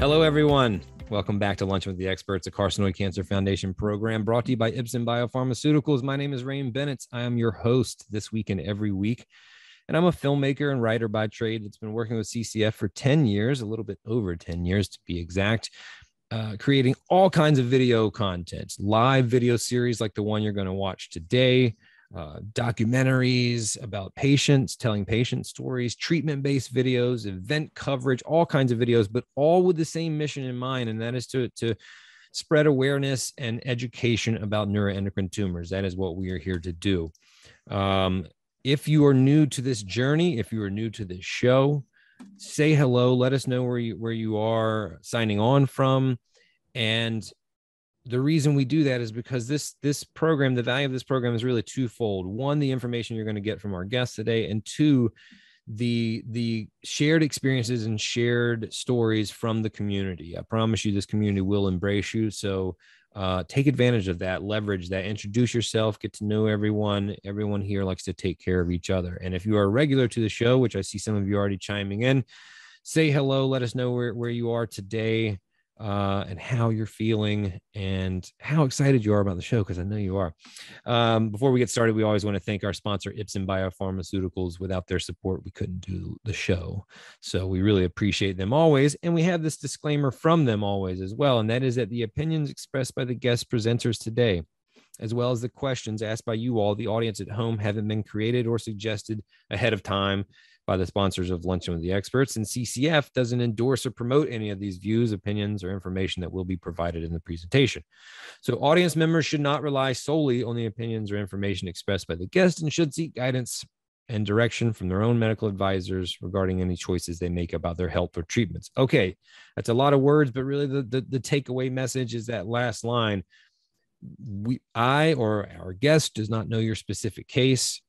Hello, everyone. Welcome back to Lunch with the Experts, a Carcinoid Cancer Foundation program brought to you by Ipsen Biopharmaceuticals. My name is Rain Bennett. I am your host this week and every week. And I'm a filmmaker and writer by trade that's been working with CCF for 10 years, a little bit over 10 years to be exact, uh, creating all kinds of video content, live video series like the one you're going to watch today, uh, documentaries about patients, telling patient stories, treatment based videos, event coverage, all kinds of videos, but all with the same mission in mind, and that is to, to spread awareness and education about neuroendocrine tumors. That is what we are here to do. Um, if you are new to this journey, if you are new to this show, say hello. Let us know where you where you are signing on from, and the reason we do that is because this this program the value of this program is really twofold. One the information you're going to get from our guests today and two the the shared experiences and shared stories from the community. I promise you this community will embrace you. So uh, take advantage of that leverage that introduce yourself get to know everyone. Everyone here likes to take care of each other. And if you are regular to the show which i see some of you already chiming in say hello let us know where, where you are today uh, and how you're feeling and how excited you are about the show, because I know you are. Um, before we get started, we always want to thank our sponsor, Ipsen Biopharmaceuticals. Without their support, we couldn't do the show. So we really appreciate them always. And we have this disclaimer from them always as well. And that is that the opinions expressed by the guest presenters today as well as the questions asked by you all, the audience at home, haven't been created or suggested ahead of time by the sponsors of Luncheon with the Experts. And CCF doesn't endorse or promote any of these views, opinions, or information that will be provided in the presentation. So, audience members should not rely solely on the opinions or information expressed by the guest and should seek guidance and direction from their own medical advisors regarding any choices they make about their health or treatments. Okay, that's a lot of words, but really the, the, the takeaway message is that last line. We, I or our guest does not know your specific case.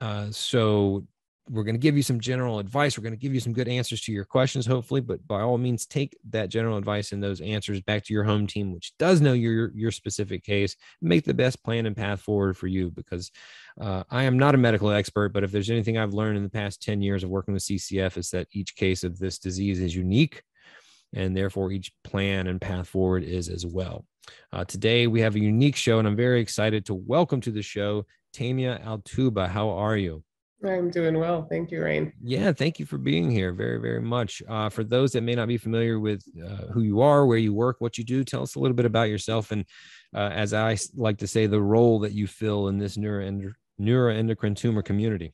Uh, so we're going to give you some general advice. We're going to give you some good answers to your questions, hopefully. But by all means, take that general advice and those answers back to your home team, which does know your your specific case. Make the best plan and path forward for you. Because uh, I am not a medical expert, but if there's anything I've learned in the past ten years of working with CCF, is that each case of this disease is unique, and therefore each plan and path forward is as well. Uh, today we have a unique show, and I'm very excited to welcome to the show Taymeyah Al-Toubah. How are you? I'm doing well. Thank you, Rain. Yeah, thank you for being here very, very much. Uh, for those that may not be familiar with uh, who you are, where you work, what you do, tell us a little bit about yourself. And uh, as I like to say, the role that you fill in this neuroend- neuroendocrine tumor community.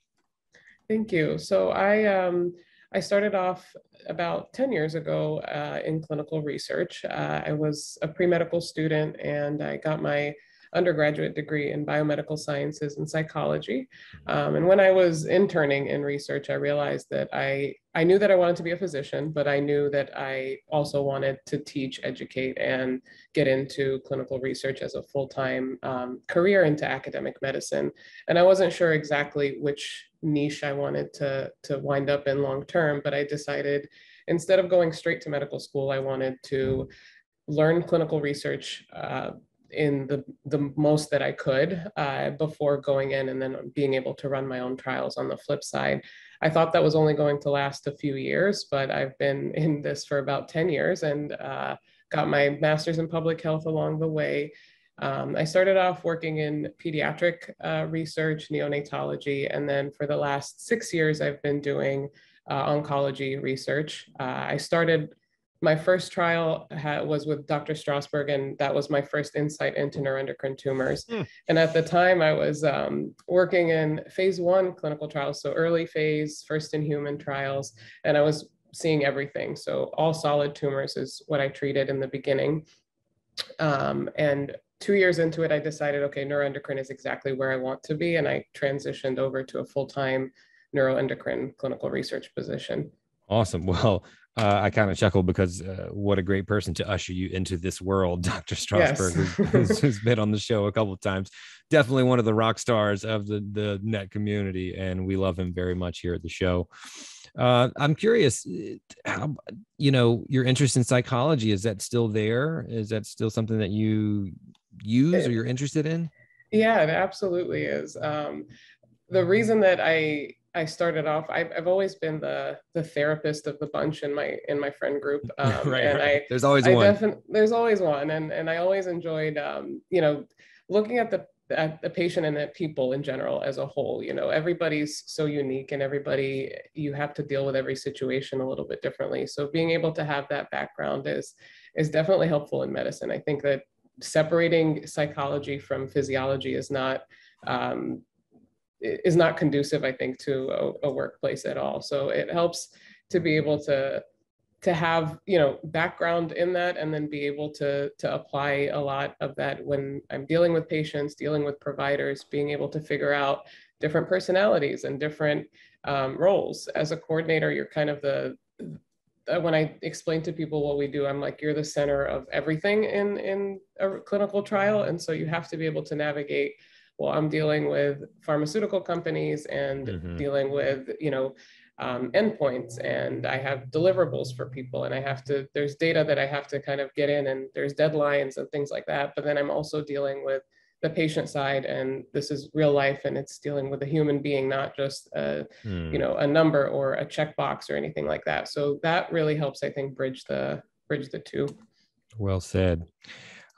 Thank you. So I, um, I started off about 10 years ago uh, in clinical research. Uh, I was a pre medical student and I got my undergraduate degree in biomedical sciences and psychology. Um, and when I was interning in research, I realized that I, I knew that I wanted to be a physician, but I knew that I also wanted to teach, educate, and get into clinical research as a full time um, career into academic medicine. And I wasn't sure exactly which niche I wanted to, to wind up in long term, but I decided instead of going straight to medical school, I wanted to learn clinical research, uh, in the, the most that I could uh, before going in and then being able to run my own trials on the flip side. I thought that was only going to last a few years, but I've been in this for about 10 years and uh, got my master's in public health along the way. Um, I started off working in pediatric uh, research, neonatology, and then for the last six years, I've been doing uh, oncology research. Uh, I started my first trial was with Dr. Strosberg, and that was my first insight into neuroendocrine tumors. Mm. And at the time, I was um, working in phase one clinical trials, so early phase, first in human trials, and I was seeing everything. So all solid tumors is what I treated in the beginning. Um, and two years into it, I decided, okay, neuroendocrine is exactly where I want to be, and I transitioned over to a full-time neuroendocrine clinical research position. Awesome. Well, uh, I kind of chuckle because uh, what a great person to usher you into this world, Dr. Strosberg, yes. who's, who's been on the show a couple of times. Definitely one of the rock stars of the the net community, and we love him very much here at the show. Uh, I'm curious, uh, how you know your interest in psychology is that still there? Is that still something that you use or you're interested in? Yeah, it absolutely is. Um, the reason that I I started off. I've, I've always been the the therapist of the bunch in my in my friend group, um, right, and right. I there's always I one. Defin- there's always one, and and I always enjoyed, um, you know, looking at the at the patient and at people in general as a whole. You know, everybody's so unique, and everybody you have to deal with every situation a little bit differently. So being able to have that background is is definitely helpful in medicine. I think that separating psychology from physiology is not um, is not conducive, I think, to a, a, workplace at all. So it helps to be able to to have you know background in that and then be able to to apply a lot of that when I'm dealing with patients, dealing with providers, being able to figure out different personalities and different um, roles. As a coordinator, you're kind of the when I explain to people what we do, I'm like, you're the center of everything in in a clinical trial, and so you have to be able to navigate well i'm dealing with pharmaceutical companies and mm-hmm. dealing with you know um, endpoints and i have deliverables for people and i have to there's data that i have to kind of get in and there's deadlines and things like that but then i'm also dealing with the patient side and this is real life and it's dealing with a human being not just a mm. you know a number or a checkbox or anything like that so that really helps i think bridge the bridge the two well said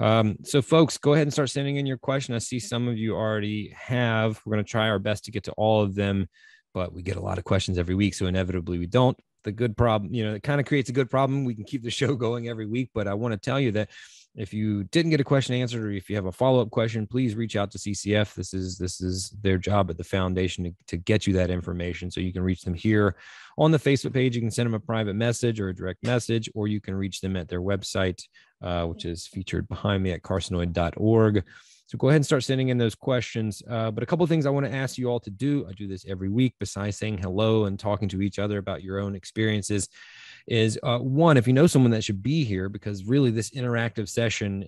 um, so, folks, go ahead and start sending in your question. I see some of you already have. We're going to try our best to get to all of them, but we get a lot of questions every week. So, inevitably, we don't. The good problem, you know, it kind of creates a good problem. We can keep the show going every week, but I want to tell you that if you didn't get a question answered or if you have a follow-up question please reach out to ccf this is this is their job at the foundation to, to get you that information so you can reach them here on the facebook page you can send them a private message or a direct message or you can reach them at their website uh, which is featured behind me at carcinoid.org. So go ahead and start sending in those questions. Uh, but a couple of things I want to ask you all to do. I do this every week, besides saying hello and talking to each other about your own experiences. Is uh, one, if you know someone that should be here, because really this interactive session,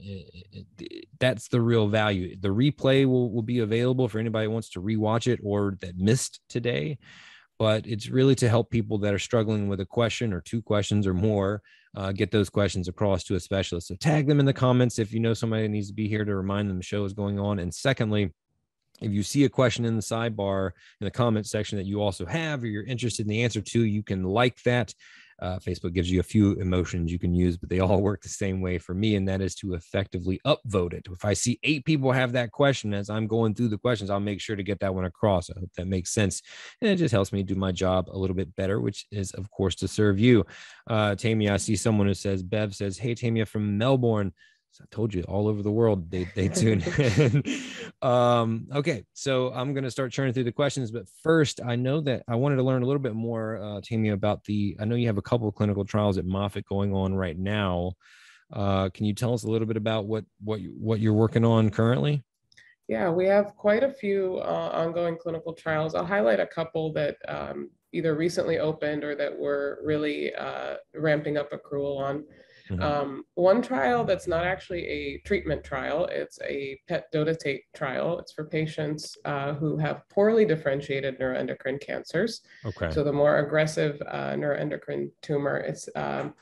that's the real value. The replay will, will be available for anybody who wants to rewatch it or that missed today but it's really to help people that are struggling with a question or two questions or more uh, get those questions across to a specialist. So tag them in the comments if you know somebody needs to be here to remind them the show is going on. And secondly, if you see a question in the sidebar in the comment section that you also have or you're interested in the answer to, you can like that uh, Facebook gives you a few emotions you can use, but they all work the same way for me, and that is to effectively upvote it. If I see eight people have that question as I'm going through the questions, I'll make sure to get that one across. I hope that makes sense. And it just helps me do my job a little bit better, which is, of course, to serve you. Uh, Taymeyah, I see someone who says, Bev says, Hey, Taymeyah from Melbourne. So I told you all over the world they, they tune in. um, okay, so I'm going to start churning through the questions. But first, I know that I wanted to learn a little bit more, uh, Tammy, about the. I know you have a couple of clinical trials at Moffitt going on right now. Uh, can you tell us a little bit about what what you, what you're working on currently? Yeah, we have quite a few uh, ongoing clinical trials. I'll highlight a couple that um, either recently opened or that we're really uh, ramping up accrual on. Mm-hmm. Um, one trial that's not actually a treatment trial, it's a PET dotatate trial. It's for patients uh, who have poorly differentiated neuroendocrine cancers. Okay. So the more aggressive uh, neuroendocrine tumor, it's um,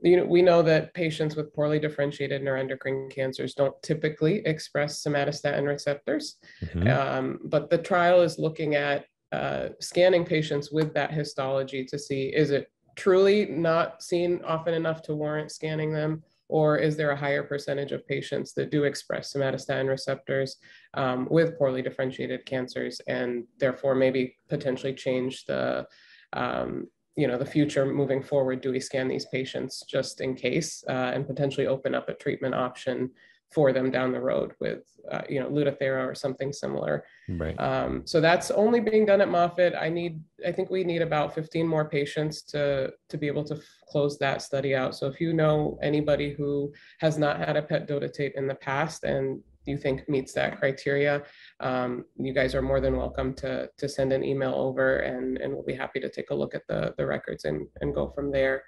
you know, we know that patients with poorly differentiated neuroendocrine cancers don't typically express somatostatin receptors, mm-hmm. um, but the trial is looking at uh, scanning patients with that histology to see is it truly not seen often enough to warrant scanning them? Or is there a higher percentage of patients that do express somatostatin receptors um, with poorly differentiated cancers and therefore maybe potentially change the, um, you know, the future moving forward? Do we scan these patients just in case uh, and potentially open up a treatment option for them down the road with, uh, you know, Lutathera or something similar. Right. Um, so that's only being done at Moffitt. I need, I think we need about 15 more patients to to be able to f- close that study out. So if you know anybody who has not had a PET dotatate in the past and you think meets that criteria, um, you guys are more than welcome to to send an email over, and and we'll be happy to take a look at the the records and and go from there.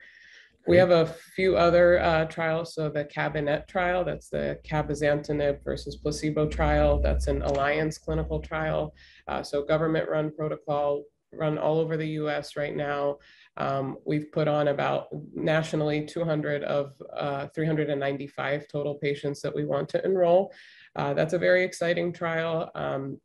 We have a few other uh, trials. So the CABINET trial, that's the cabozantinib versus placebo trial. That's an alliance clinical trial. Uh, so government run protocol run all over the US right now. Um, we've put on about nationally 200 of uh, 395 total patients that we want to enroll. Uh, that's a very exciting trial. Um,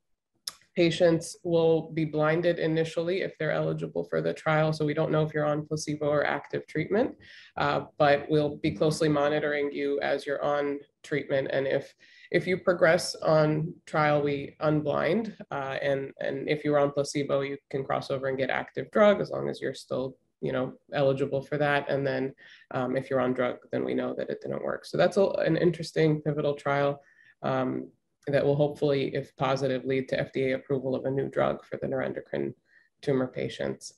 Patients will be blinded initially if they're eligible for the trial. So we don't know if you're on placebo or active treatment, uh, but we'll be closely monitoring you as you're on treatment. And if if you progress on trial, we unblind. Uh, and, and if you're on placebo, you can cross over and get active drug as long as you're still you know, eligible for that. And then um, if you're on drug, then we know that it didn't work. So that's a, an interesting pivotal trial um, that will hopefully, if positive, lead to FDA approval of a new drug for the neuroendocrine tumor patients.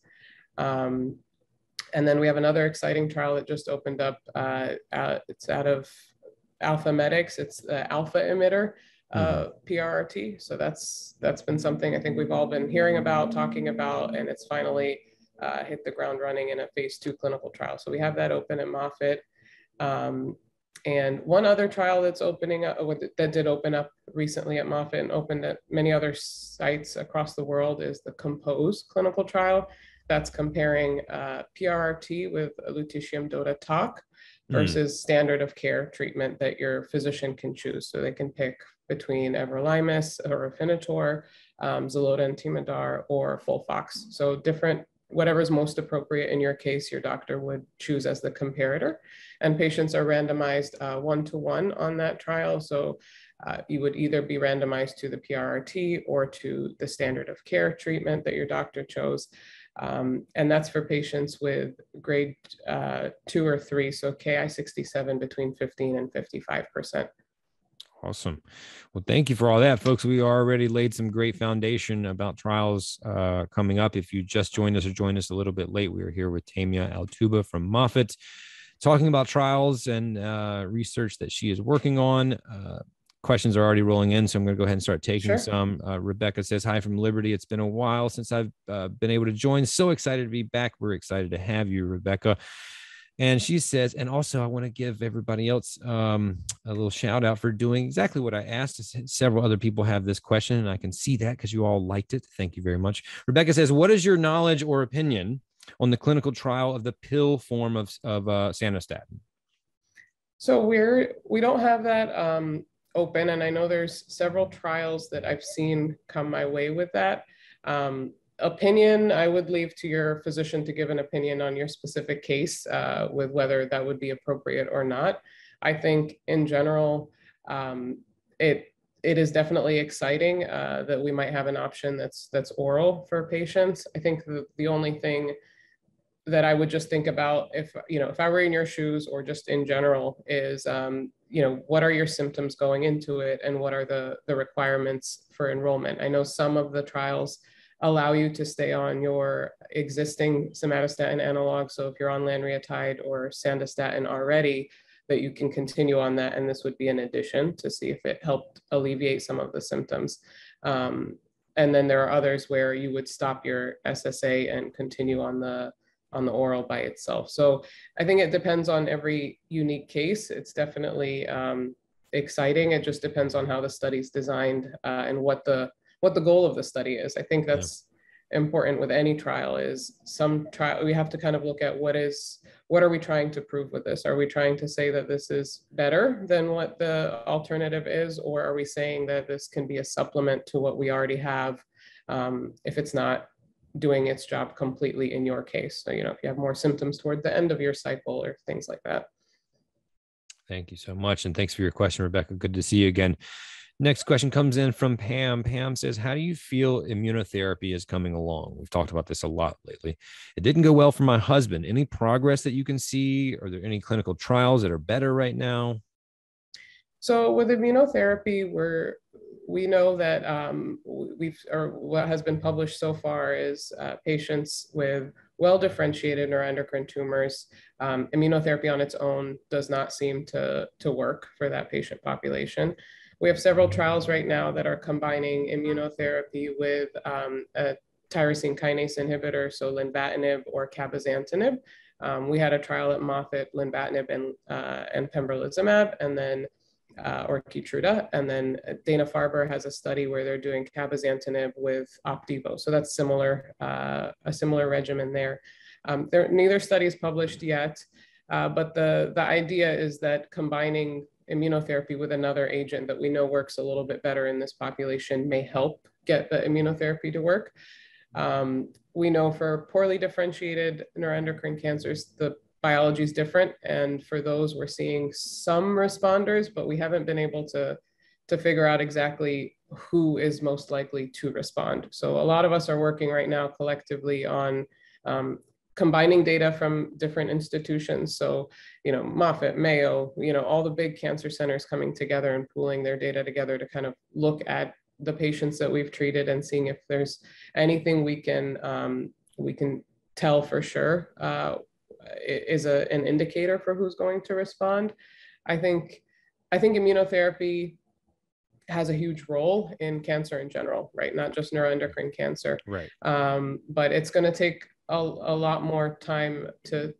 Um, and then we have another exciting trial that just opened up. Uh, uh, it's out of AlphaMedix. It's the alpha emitter, uh, mm-hmm. PRRT. So that's that's been something I think we've all been hearing about, talking about, and it's finally uh, hit the ground running in a phase two clinical trial. So we have that open at Moffitt. Um, and one other trial that's opening up, that did open up recently at Moffitt and opened at many other sites across the world is the COMPOSE clinical trial. That's comparing uh, PRRT with lutetium DOTA Hmm. versus mm. standard of care treatment that your physician can choose. So they can pick between everolimus or Afinitor, um, and Temodar, or FOLFOX. So different, whatever is most appropriate in your case, your doctor would choose as the comparator. And patients are randomized uh, one-to-one on that trial. So uh, you would either be randomized to the PRRT or to the standard of care treatment that your doctor chose. Um, and that's for patients with grade uh, two or three, so Ki67 between 15 and 55%. Awesome. Well, thank you for all that, folks. We already laid some great foundation about trials uh, coming up. If you just joined us or joined us a little bit late, we are here with Taymeyah Al-Toubah from Moffitt talking about trials and uh, research that she is working on. Uh, questions are already rolling in, so I'm going to go ahead and start taking sure. some. Uh, Rebecca says, Hi from Liberty. It's been a while since I've uh, been able to join. So excited to be back. We're excited to have you, Rebecca. And she says, and also I want to give everybody else um, a little shout out for doing exactly what I asked. Several other people have this question, and I can see that because you all liked it. Thank you very much. Rebecca says, What is your knowledge or opinion on the clinical trial of the pill form of, of uh, Sandostatin? So we're we don't have that um, open. And I know there's several trials that I've seen come my way with that. Um, opinion, I would leave to your physician to give an opinion on your specific case uh, with whether that would be appropriate or not. I think in general, um, it it is definitely exciting uh, that we might have an option that's that's oral for patients. I think the, the only thing that I would just think about if you know if I were in your shoes or just in general is um, you know what are your symptoms going into it and what are the the requirements for enrollment. I know some of the trials allow you to stay on your existing somatostatin analog. So if you're on lanreotide or sandostatin already, that you can continue on that, and this would be an addition to see if it helped alleviate some of the symptoms. Um, and then there are others where you would stop your SSA and continue on the on the oral by itself. So I think it depends on every unique case. It's definitely um, exciting. It just depends on how the study's designed uh, and what the what the goal of the study is. I think that's yeah. important with any trial. Is some trial we have to kind of look at what is what are we trying to prove with this? Are we trying to say that this is better than what the alternative is, or are we saying that this can be a supplement to what we already have? Um, if it's not doing its job completely in your case. So, you know, if you have more symptoms toward the end of your cycle or things like that. Thank you so much. And thanks for your question, Rebecca. Good to see you again. Next question comes in from Pam. Pam says, How do you feel immunotherapy is coming along? We've talked about this a lot lately. It didn't go well for my husband. Any progress that you can see? Are there any clinical trials that are better right now? So, with immunotherapy, we're we know that um, we've, or what has been published so far is uh, patients with well differentiated neuroendocrine tumors, um, immunotherapy on its own does not seem to, to work for that patient population. We have several trials right now that are combining immunotherapy with um, a tyrosine kinase inhibitor, so lenvatinib or cabozantinib. Um, we had a trial at Moffitt, lenvatinib and, uh, and pembrolizumab, and then uh, or Keytruda. And then Dana-Farber has a study where they're doing cabozantinib with Opdivo. So that's similar, uh, a similar regimen there. Um, there. Neither study is published yet, uh, but the, the idea is that combining immunotherapy with another agent that we know works a little bit better in this population may help get the immunotherapy to work. Um, we know for poorly differentiated neuroendocrine cancers, the biology is different. And for those, we're seeing some responders, but we haven't been able to, to figure out exactly who is most likely to respond. So a lot of us are working right now collectively on um, combining data from different institutions. So, you know, Moffitt, Mayo, you know, all the big cancer centers coming together and pooling their data together to kind of look at the patients that we've treated and seeing if there's anything we can um, we can tell for sure uh, is a, an indicator for who's going to respond. I think I think immunotherapy has a huge role in cancer in general, right? Not just neuroendocrine cancer. Right. Um, but it's going to take a, a lot more time to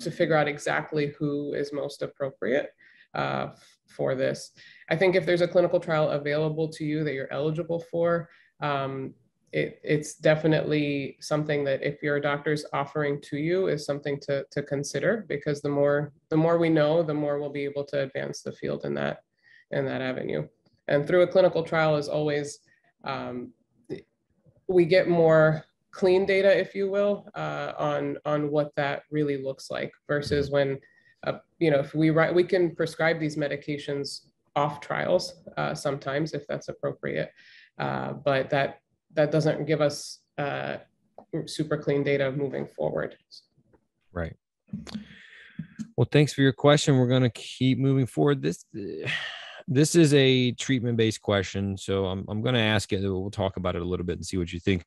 to figure out exactly who is most appropriate uh, for this. I think if there's a clinical trial available to you that you're eligible for, um, it, it's definitely something that if your doctor's offering to you is something to, to consider because the more the more we know, the more we'll be able to advance the field in that in that avenue. And through a clinical trial is always um, we get more clean data, if you will, uh, on on what that really looks like versus when uh, you know if we write we can prescribe these medications off trials uh, sometimes if that's appropriate, uh, but that that doesn't give us uh, super clean data moving forward. Right. Well, thanks for your question. We're going to keep moving forward. This this is a treatment based question, so I'm I'm going to ask it. We'll talk about it a little bit and see what you think.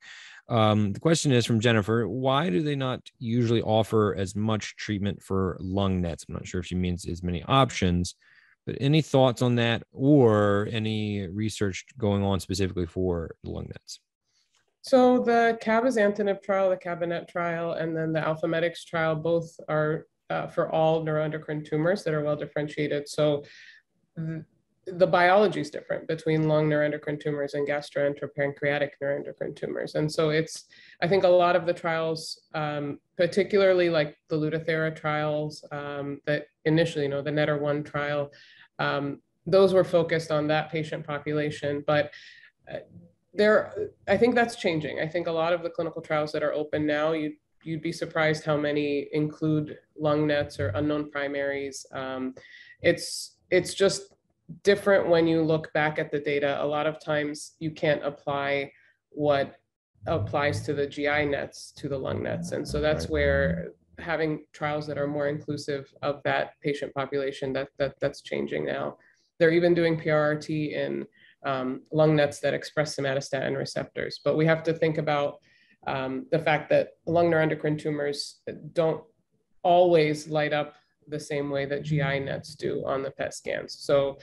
Um, the question is from Jennifer Why do they not usually offer as much treatment for lung nets? I'm not sure if she means as many options, but any thoughts on that or any research going on specifically for lung nets? So the cabozantinib trial, the CABINET trial, and then the AlphaMedix trial both are uh, for all neuroendocrine tumors that are well differentiated. So the biology is different between lung neuroendocrine tumors and gastroenteropancreatic neuroendocrine tumors. And so it's, I think a lot of the trials, um, particularly like the Lutathera trials um, that initially, you know, the NETTER-1 trial, um, those were focused on that patient population. But uh, there, I think that's changing. I think a lot of the clinical trials that are open now, you you'd be surprised how many include lung nets or unknown primaries. Um, it's it's just different when you look back at the data. A lot of times you can't apply what applies to the GI nets to the lung nets. And so that's right. where having trials that are more inclusive of that patient population, that, that that's changing now. They're even doing PRRT in um, lung nets that express somatostatin receptors. But we have to think about um, the fact that lung neuroendocrine tumors don't always light up the same way that GI nets do on the PET scans. So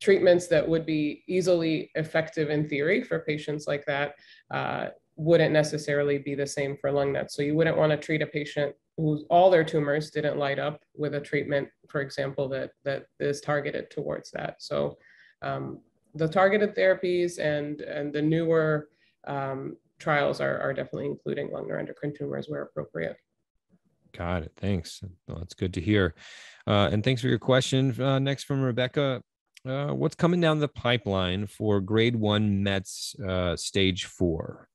treatments that would be easily effective in theory for patients like that uh, wouldn't necessarily be the same for lung nets. So you wouldn't want to treat a patient who all their tumors didn't light up with a treatment, for example, that that is targeted towards that. So um, the targeted therapies and and the newer um, trials are, are definitely including lung neuroendocrine tumors where appropriate. Got it. Thanks. Well, that's good to hear. Uh, and thanks for your question. Uh, next from Rebecca. Uh, what's coming down the pipeline for grade one Mets uh, stage four?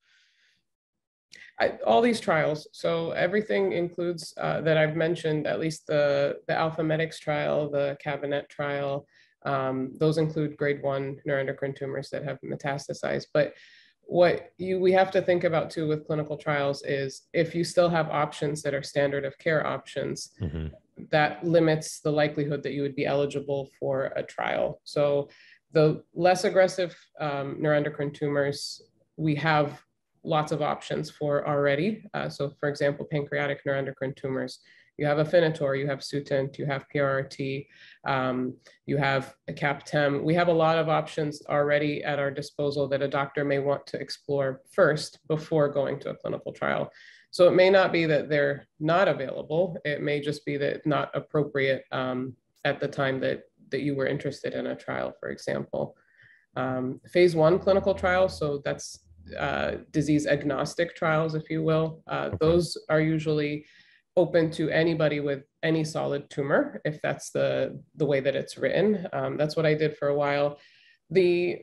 I, all these trials. So everything includes uh, that I've mentioned, at least the, the AlphaMedix trial, the CABINET trial. Um, those include grade one neuroendocrine tumors that have metastasized. But what you we have to think about too with clinical trials is if you still have options that are standard of care options mm-hmm. that limits the likelihood that you would be eligible for a trial so the less aggressive um, neuroendocrine tumors we have lots of options for already uh, so for example pancreatic neuroendocrine tumors you have Afinitor, you have Sutent, you have PRRT, um, you have a CAPTEM. We have a lot of options already at our disposal that a doctor may want to explore first before going to a clinical trial. So it may not be that they're not available. It may just be that not appropriate um, at the time that, that you were interested in a trial, for example. Um, phase one clinical trial, so that's uh, disease agnostic trials, if you will. Uh. Those are usually open to anybody with any solid tumor, if that's the, the way that it's written. Um, that's what I did for a while. The,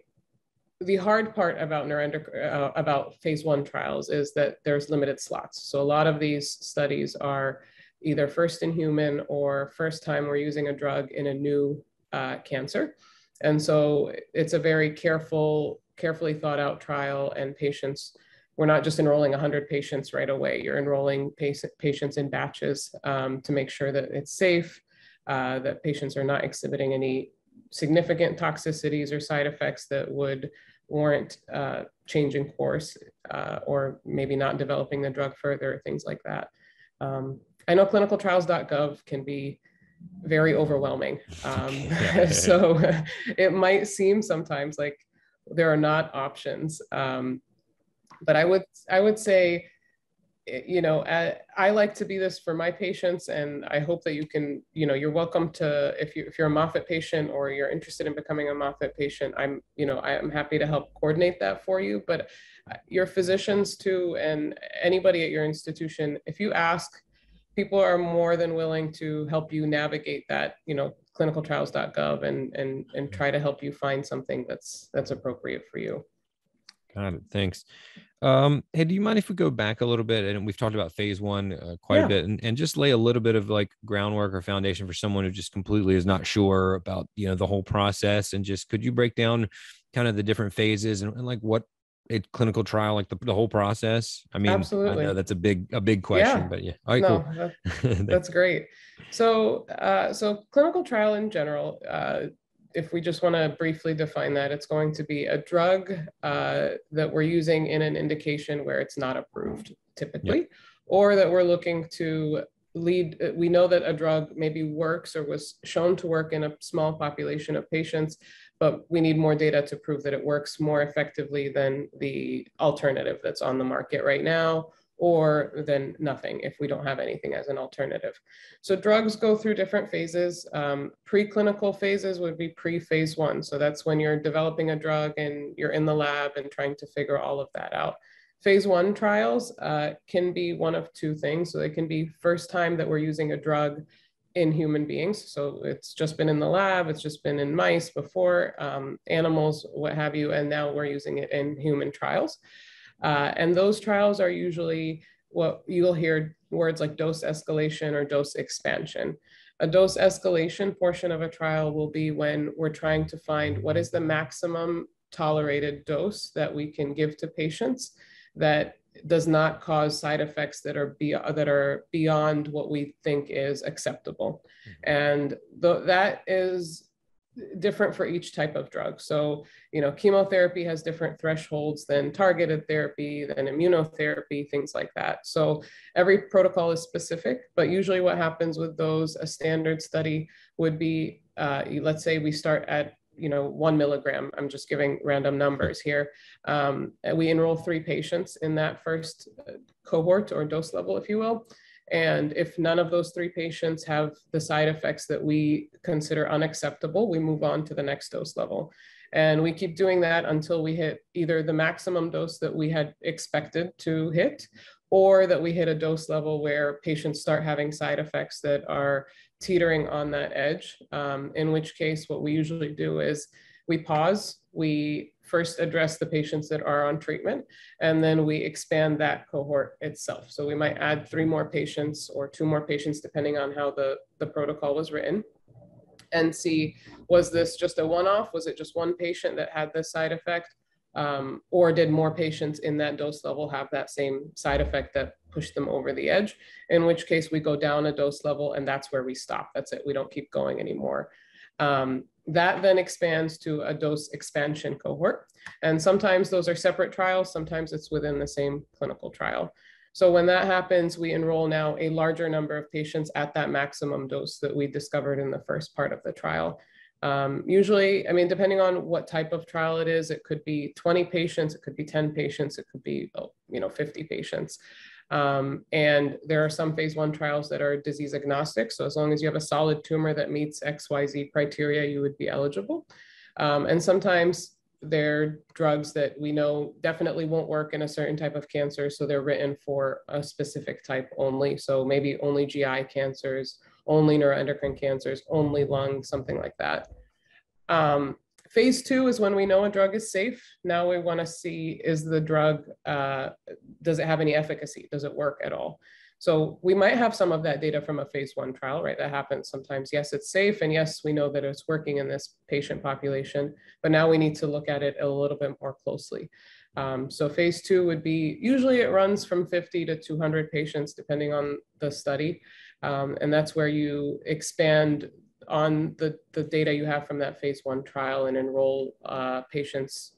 the hard part about neuroendocrine uh, about phase one trials is that there's limited slots. So a lot of these studies are either first in human or first time we're using a drug in a new uh, cancer. And so it's a very careful, carefully thought out trial and patients, we're not just enrolling 100 patients right away. You're enrolling patient, patients in batches um, to make sure that it's safe, uh, that patients are not exhibiting any significant toxicities or side effects that would warrant uh, changing course uh, or maybe not developing the drug further, things like that. Um, I know clinicaltrials.gov can be very overwhelming. Um, so it might seem sometimes like there are not options. Um, but I would I would say you know uh, i like to be this for my patients and i hope that you can you know you're welcome to if you if you're a moffitt patient or you're interested in becoming a moffitt patient i'm you know i'm happy to help coordinate that for you. But uh, your physicians too and anybody at your institution if you ask people are more than willing to help you navigate that you know clinicaltrials.gov and and and try to help you find something that's that's appropriate for you. Got it. Thanks um, hey, do you mind if we go back a little bit? And we've talked about phase one uh, quite yeah. a bit, and, and just lay a little bit of like groundwork or foundation for someone who just completely is not sure about you know the whole process. And just could you break down kind of the different phases and, and like what a clinical trial, like the, the whole process? I mean, Absolutely. I know that's a big a big question, yeah. but yeah, all right, no, cool. That's, that's great. So, uh, so clinical trial in general. Uh, if we just want to briefly define that, it's going to be a drug uh, that we're using in an indication where it's not approved typically, yep. or that we're looking to lead. We know that a drug maybe works or was shown to work in a small population of patients, but we need more data to prove that it works more effectively than the alternative that's on the market right now or then nothing if we don't have anything as an alternative. So drugs go through different phases. Um, preclinical phases would be pre-phase one. So that's when you're developing a drug and you're in the lab and trying to figure all of that out. Phase one trials uh, can be one of two things. So they can be first time that we're using a drug in human beings. So it's just been in the lab, it's just been in mice before, um, animals, what have you, and now we're using it in human trials. Uh, and those trials are usually what you'll hear words like dose escalation or dose expansion. A dose escalation portion of a trial will be when we're trying to find what is the maximum tolerated dose that we can give to patients that does not cause side effects that are be, that are beyond what we think is acceptable. Mm-hmm. And th- that is different for each type of drug. So, you know, chemotherapy has different thresholds than targeted therapy, than immunotherapy, things like that. So, every protocol is specific, but usually what happens with those, a standard study would be, uh, let's say we start at you know, one milligram. I'm just giving random numbers here. Um, we enroll three patients in that first uh, cohort or dose level, if you will. And if none of those three patients have the side effects that we consider unacceptable, we move on to the next dose level. And we keep doing that until we hit either the maximum dose that we had expected to hit, or that we hit a dose level where patients start having side effects that are teetering on that edge. Um, in which case, what we usually do is we pause, we first address the patients that are on treatment, and then we expand that cohort itself. So we might add three more patients or two more patients, depending on how the, the protocol was written, and see, was this just a one-off? Was it just one patient that had this side effect? Um, or did more patients in that dose level have that same side effect that pushed them over the edge? In which case we go down a dose level and that's where we stop. That's it. We don't keep going anymore. Um, that then expands to a dose expansion cohort. And sometimes those are separate trials, sometimes it's within the same clinical trial. So when that happens, we enroll now a larger number of patients at that maximum dose that we discovered in the first part of the trial. Um, usually, I mean, depending on what type of trial it is, it could be 20 patients, it could be 10 patients, it could be, oh, you know, 50 patients. Um, and there are some phase one trials that are disease agnostic. So as long as you have a solid tumor that meets XYZ criteria, you would be eligible. Um, and sometimes they're drugs that we know definitely won't work in a certain type of cancer. So they're written for a specific type only. So maybe only GI cancers, only neuroendocrine cancers, only lung, something like that. Um, phase two is when we know a drug is safe. Now we want to see is the drug, uh, does it have any efficacy? Does it work at all? So we might have some of that data from a phase one trial, right? That happens sometimes. Yes, it's safe. And yes, we know that it's working in this patient population, but now we need to look at it a little bit more closely. Um, so phase two would be, usually it runs from 50 to 200 patients, depending on the study. Um, and that's where you expand on the, the data you have from that phase one trial and enroll uh, patients.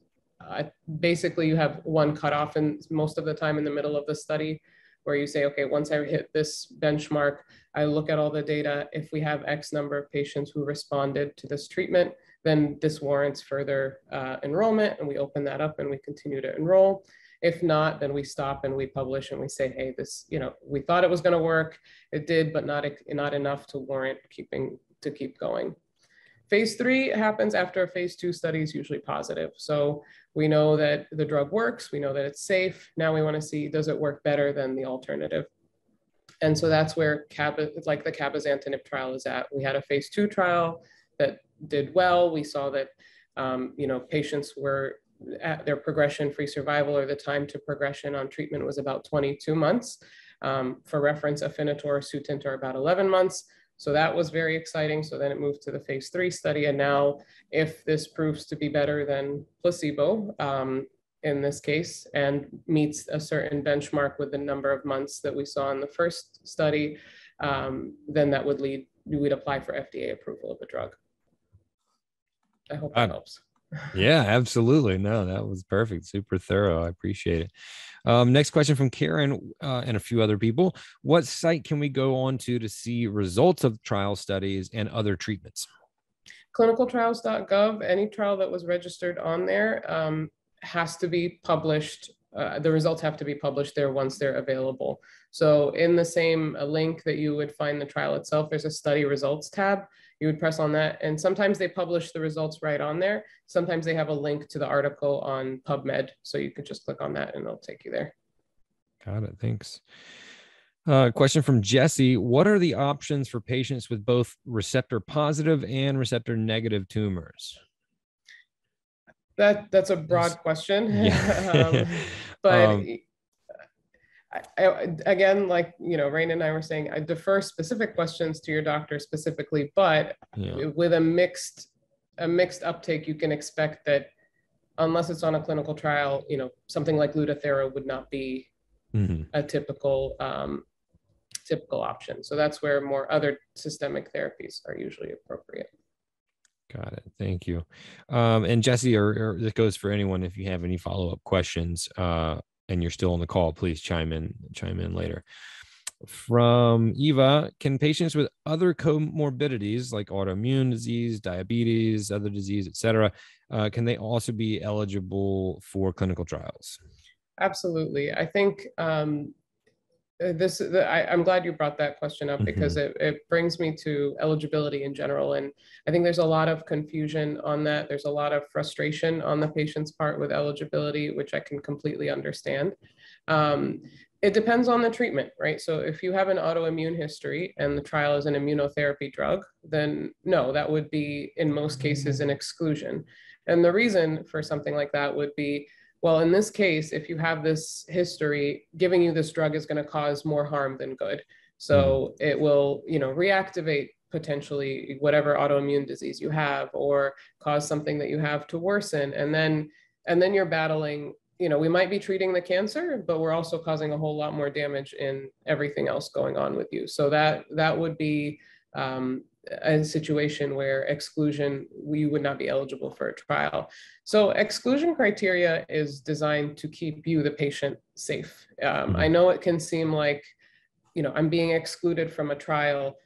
Uh, basically, you have one cutoff and most of the time in the middle of the study where you say, okay, once I hit this benchmark, I look at all the data. If we have X number of patients who responded to this treatment, then this warrants further uh, enrollment and we open that up and we continue to enroll. If not, then we stop and we publish and we say, hey, this, you know, we thought it was going to work. It did, but not, not enough to warrant keeping to keep going. Phase three happens after a phase two study is usually positive. So we know that the drug works, we know that it's safe. Now we want to see, does it work better than the alternative? And so that's where like the cabozantinib trial is at. We had a phase two trial that did well. We saw that, um, you know, patients were at their progression-free survival or the time to progression on treatment was about 22 months. Um, for reference, Afinitor, Sutent are about 11 months. So that was very exciting. So then it moved to the phase three study. And now if this proves to be better than placebo um, in this case and meets a certain benchmark with the number of months that we saw in the first study, um, then that would lead, we would apply for FDA approval of the drug. I hope that helps. Yeah, absolutely. No, that was perfect. Super thorough. I appreciate it. Um, next question from Karen uh, and a few other people. What site can we go on to to see results of trial studies and other treatments? Clinicaltrials.gov. Any trial that was registered on there um, has to be published. Uh, the results have to be published there once they're available. So in the same link that you would find the trial itself, there's a study results tab you would press on that. And sometimes they publish the results right on there. Sometimes they have a link to the article on PubMed. So you could just click on that and it'll take you there. Got it. Thanks. Uh, question from Jesse. What are the options for patients with both receptor positive and receptor negative tumors? That that's a broad question. Yeah. um, but um, I, I, again, like you know, Rain and I were saying, I defer specific questions to your doctor specifically, but yeah. with a mixed a mixed uptake, you can expect that unless it's on a clinical trial, you know, something like Lutathera would not be mm-hmm. a typical um, typical option. So that's where more other systemic therapies are usually appropriate. Got it. Thank you. Um, and Jesse, or, or this goes for anyone if you have any follow up questions. Uh, and you're still on the call, please chime in, chime in later. From Eva, can patients with other comorbidities like autoimmune disease, diabetes, other disease, etc., uh, can they also be eligible for clinical trials? Absolutely. I think um, uh, this the, I, am glad you brought that question up because mm-hmm. it, it brings me to eligibility in general. And i think there's a lot of confusion on that. There's a lot of frustration on the patient's part with eligibility which i can completely understand. Um, it depends on the treatment right? So if you have an autoimmune history and the trial is an immunotherapy drug then no that would be in most cases an exclusion. And the reason for something like that would be well, in this case, if you have this history, giving you this drug is going to cause more harm than good. So mm-hmm. it will, you know, reactivate potentially whatever autoimmune disease you have or cause something that you have to worsen. And then, and then you're battling, you know, we might be treating the cancer, but we're also causing a whole lot more damage in everything else going on with you. So that, that would be, um, a situation where exclusion, we would not be eligible for a trial. So exclusion criteria is designed to keep you, the patient, safe. Um, I mm-hmm. know it can seem like, you know, I'm being excluded from a trial,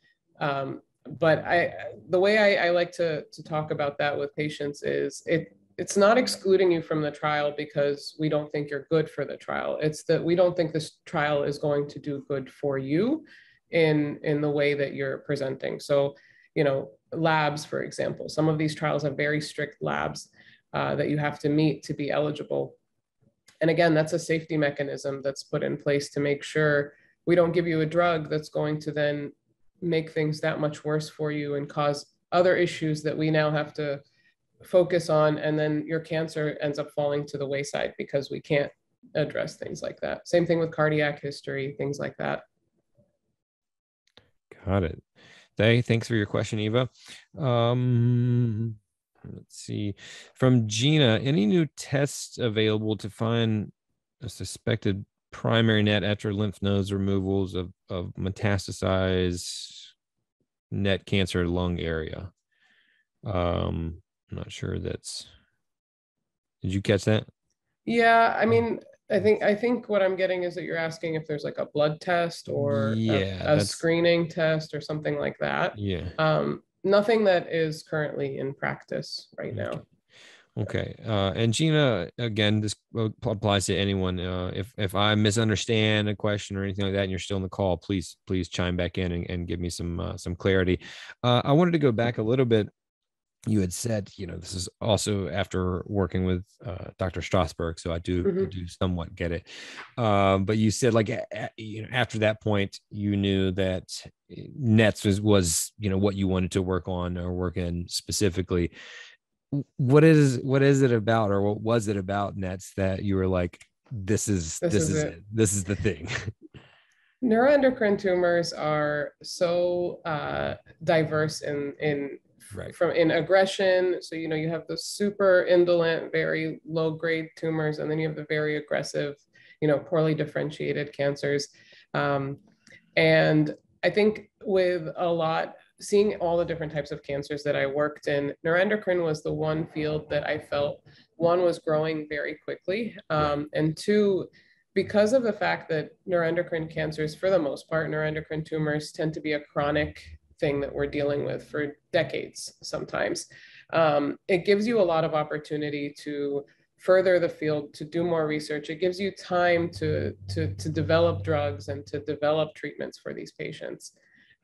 um, but I, the way I, I like to, to talk about that with patients is it, it's not excluding you from the trial because we don't think you're good for the trial. It's that we don't think this trial is going to do good for you in in the way that you're presenting. So, you know, labs, for example, some of these trials have very strict labs uh, that you have to meet to be eligible. And again, that's a safety mechanism that's put in place to make sure we don't give you a drug that's going to then make things that much worse for you and cause other issues that we now have to focus on, and then your cancer ends up falling to the wayside because we can't address things like that. Same thing with cardiac history, things like that. Got it. Hey, thanks for your question, Eva. Um, let's see. From Gina, any new tests available to find a suspected primary net after lymph nodes removals of, of metastasized net cancer lung area? Um, I'm not sure that's. Did you catch that? Yeah, I mean, I think I think what I'm getting is that you're asking if there's like a blood test or yeah, a, a screening test or something like that. Yeah. Um, nothing that is currently in practice right now. Okay. Uh, and Gina, again, this applies to anyone. Uh, if if I misunderstand a question or anything like that, and you're still in the call, please please chime back in and, and give me some uh, some clarity. Uh, I wanted to go back a little bit you had said, you know, this is also after working with uh, Dr. Strosberg, so I do mm-hmm. I do somewhat get it. Um, but you said, like, you know, after that point, you knew that eh, Nets was was you know what you wanted to work on or work in specifically. What is what is it about, or what was it about Nets that you were like, this is this, this is, is it. this is the thing. Neuroendocrine tumors are so uh, diverse in in right. from in aggression. So, you know, you have the super indolent, very low grade tumors, and then you have the very aggressive, you know, poorly differentiated cancers. Um, and I think with a lot, seeing all the different types of cancers that I worked in, neuroendocrine was the one field that I felt one was growing very quickly, um, and two, because of the fact that neuroendocrine cancers, for the most part, neuroendocrine tumors tend to be a chronic thing that we're dealing with for decades sometimes. Um, it gives you a lot of opportunity to further the field, to do more research. It gives you time to, to, to develop drugs and to develop treatments for these patients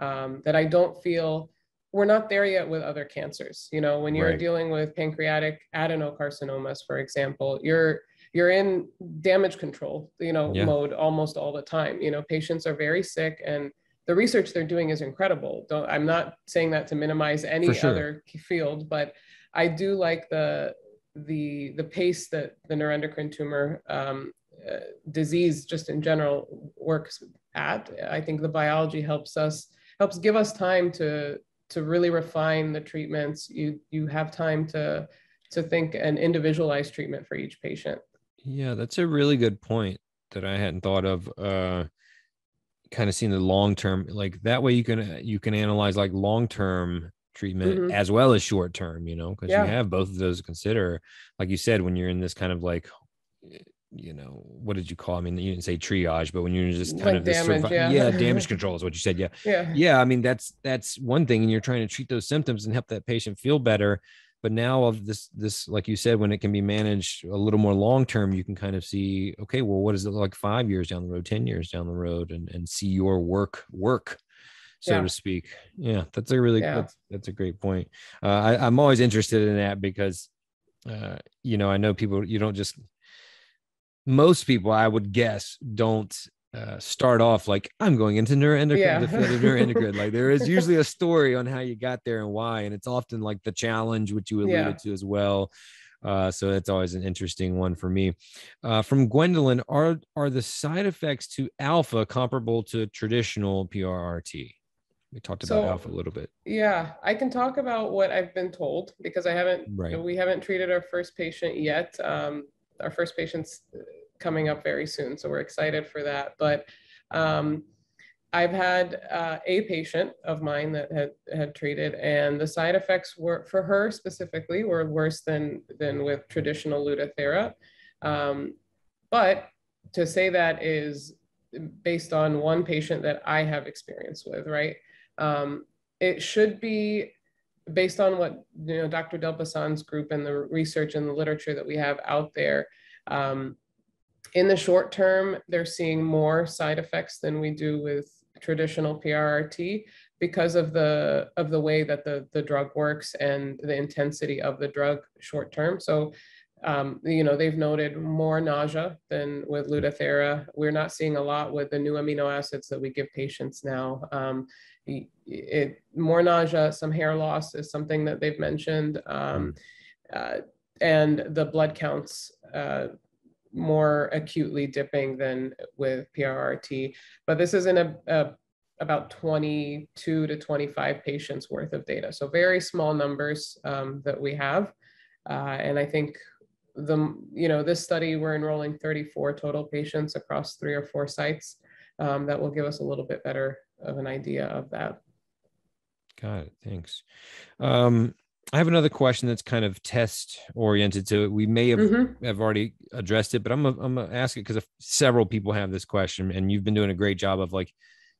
um, that I don't feel we're not there yet with other cancers. You know, when you're right. dealing with pancreatic adenocarcinomas, for example, you're you're in damage control, you know, yeah. mode almost all the time. You know, patients are very sick and the research they're doing is incredible. Don't, I'm not saying that to minimize any sure. other field, but I do like the the the pace that the neuroendocrine tumor um, uh, disease just in general works at. I think the biology helps us helps give us time to to really refine the treatments. You you have time to to think an individualized treatment for each patient. Yeah, that's a really good point that I hadn't thought of. Uh, kind of seeing the long term like that way you can you can analyze like long term treatment mm-hmm. as well as short term you know because yeah. you have both of those to consider like you said when you're in this kind of like you know what did you call i mean you didn't say triage but when you're just kind like of this damage, survi- yeah. yeah damage control is what you said yeah yeah yeah i mean that's that's one thing and you're trying to treat those symptoms and help that patient feel better but now of this this like you said when it can be managed a little more long term you can kind of see okay well what is it like five years down the road ten years down the road and and see your work work so yeah. to speak yeah that's a really yeah. that's, that's a great point uh, I, i'm always interested in that because uh, you know i know people you don't just most people i would guess don't uh, start off like I'm going into neuroendocrine, yeah. the field of neuroendocrine. like there is usually a story on how you got there and why, and it's often like the challenge, which you alluded yeah. to as well. Uh, so that's always an interesting one for me. Uh, from Gwendolyn, are are the side effects to alpha comparable to traditional PRRT? We talked about so, alpha a little bit. Yeah, I can talk about what I've been told because I haven't. Right. We haven't treated our first patient yet. Um, our first patient's coming up very soon. So we're excited for that. But um, I've had uh, a patient of mine that had, had treated, and the side effects were for her specifically were worse than than with traditional Lutathera. Um, but to say that is based on one patient that I have experience with, right? Um, it should be based on what you know Dr. Delpassand's group and the research and the literature that we have out there. Um, in the short term, they're seeing more side effects than we do with traditional PRRT because of the of the way that the the drug works and the intensity of the drug short term. So, um, you know, they've noted more nausea than with Lutathera. We're not seeing a lot with the new amino acids that we give patients now. Um, it, more nausea, some hair loss is something that they've mentioned. Um, uh, and the blood counts uh, more acutely dipping than with PRRT. But this is in a, a about 22 to 25 patients worth of data. So very small numbers um, that we have. Uh, and I think the, you know, this study, we're enrolling 34 total patients across three or four sites. Um, that will give us a little bit better of an idea of that. Got it. Thanks. Um, I have another question that's kind of test oriented. So we may have, mm-hmm. have already addressed it, but I'm gonna, I'm gonna ask it because several people have this question, and you've been doing a great job of like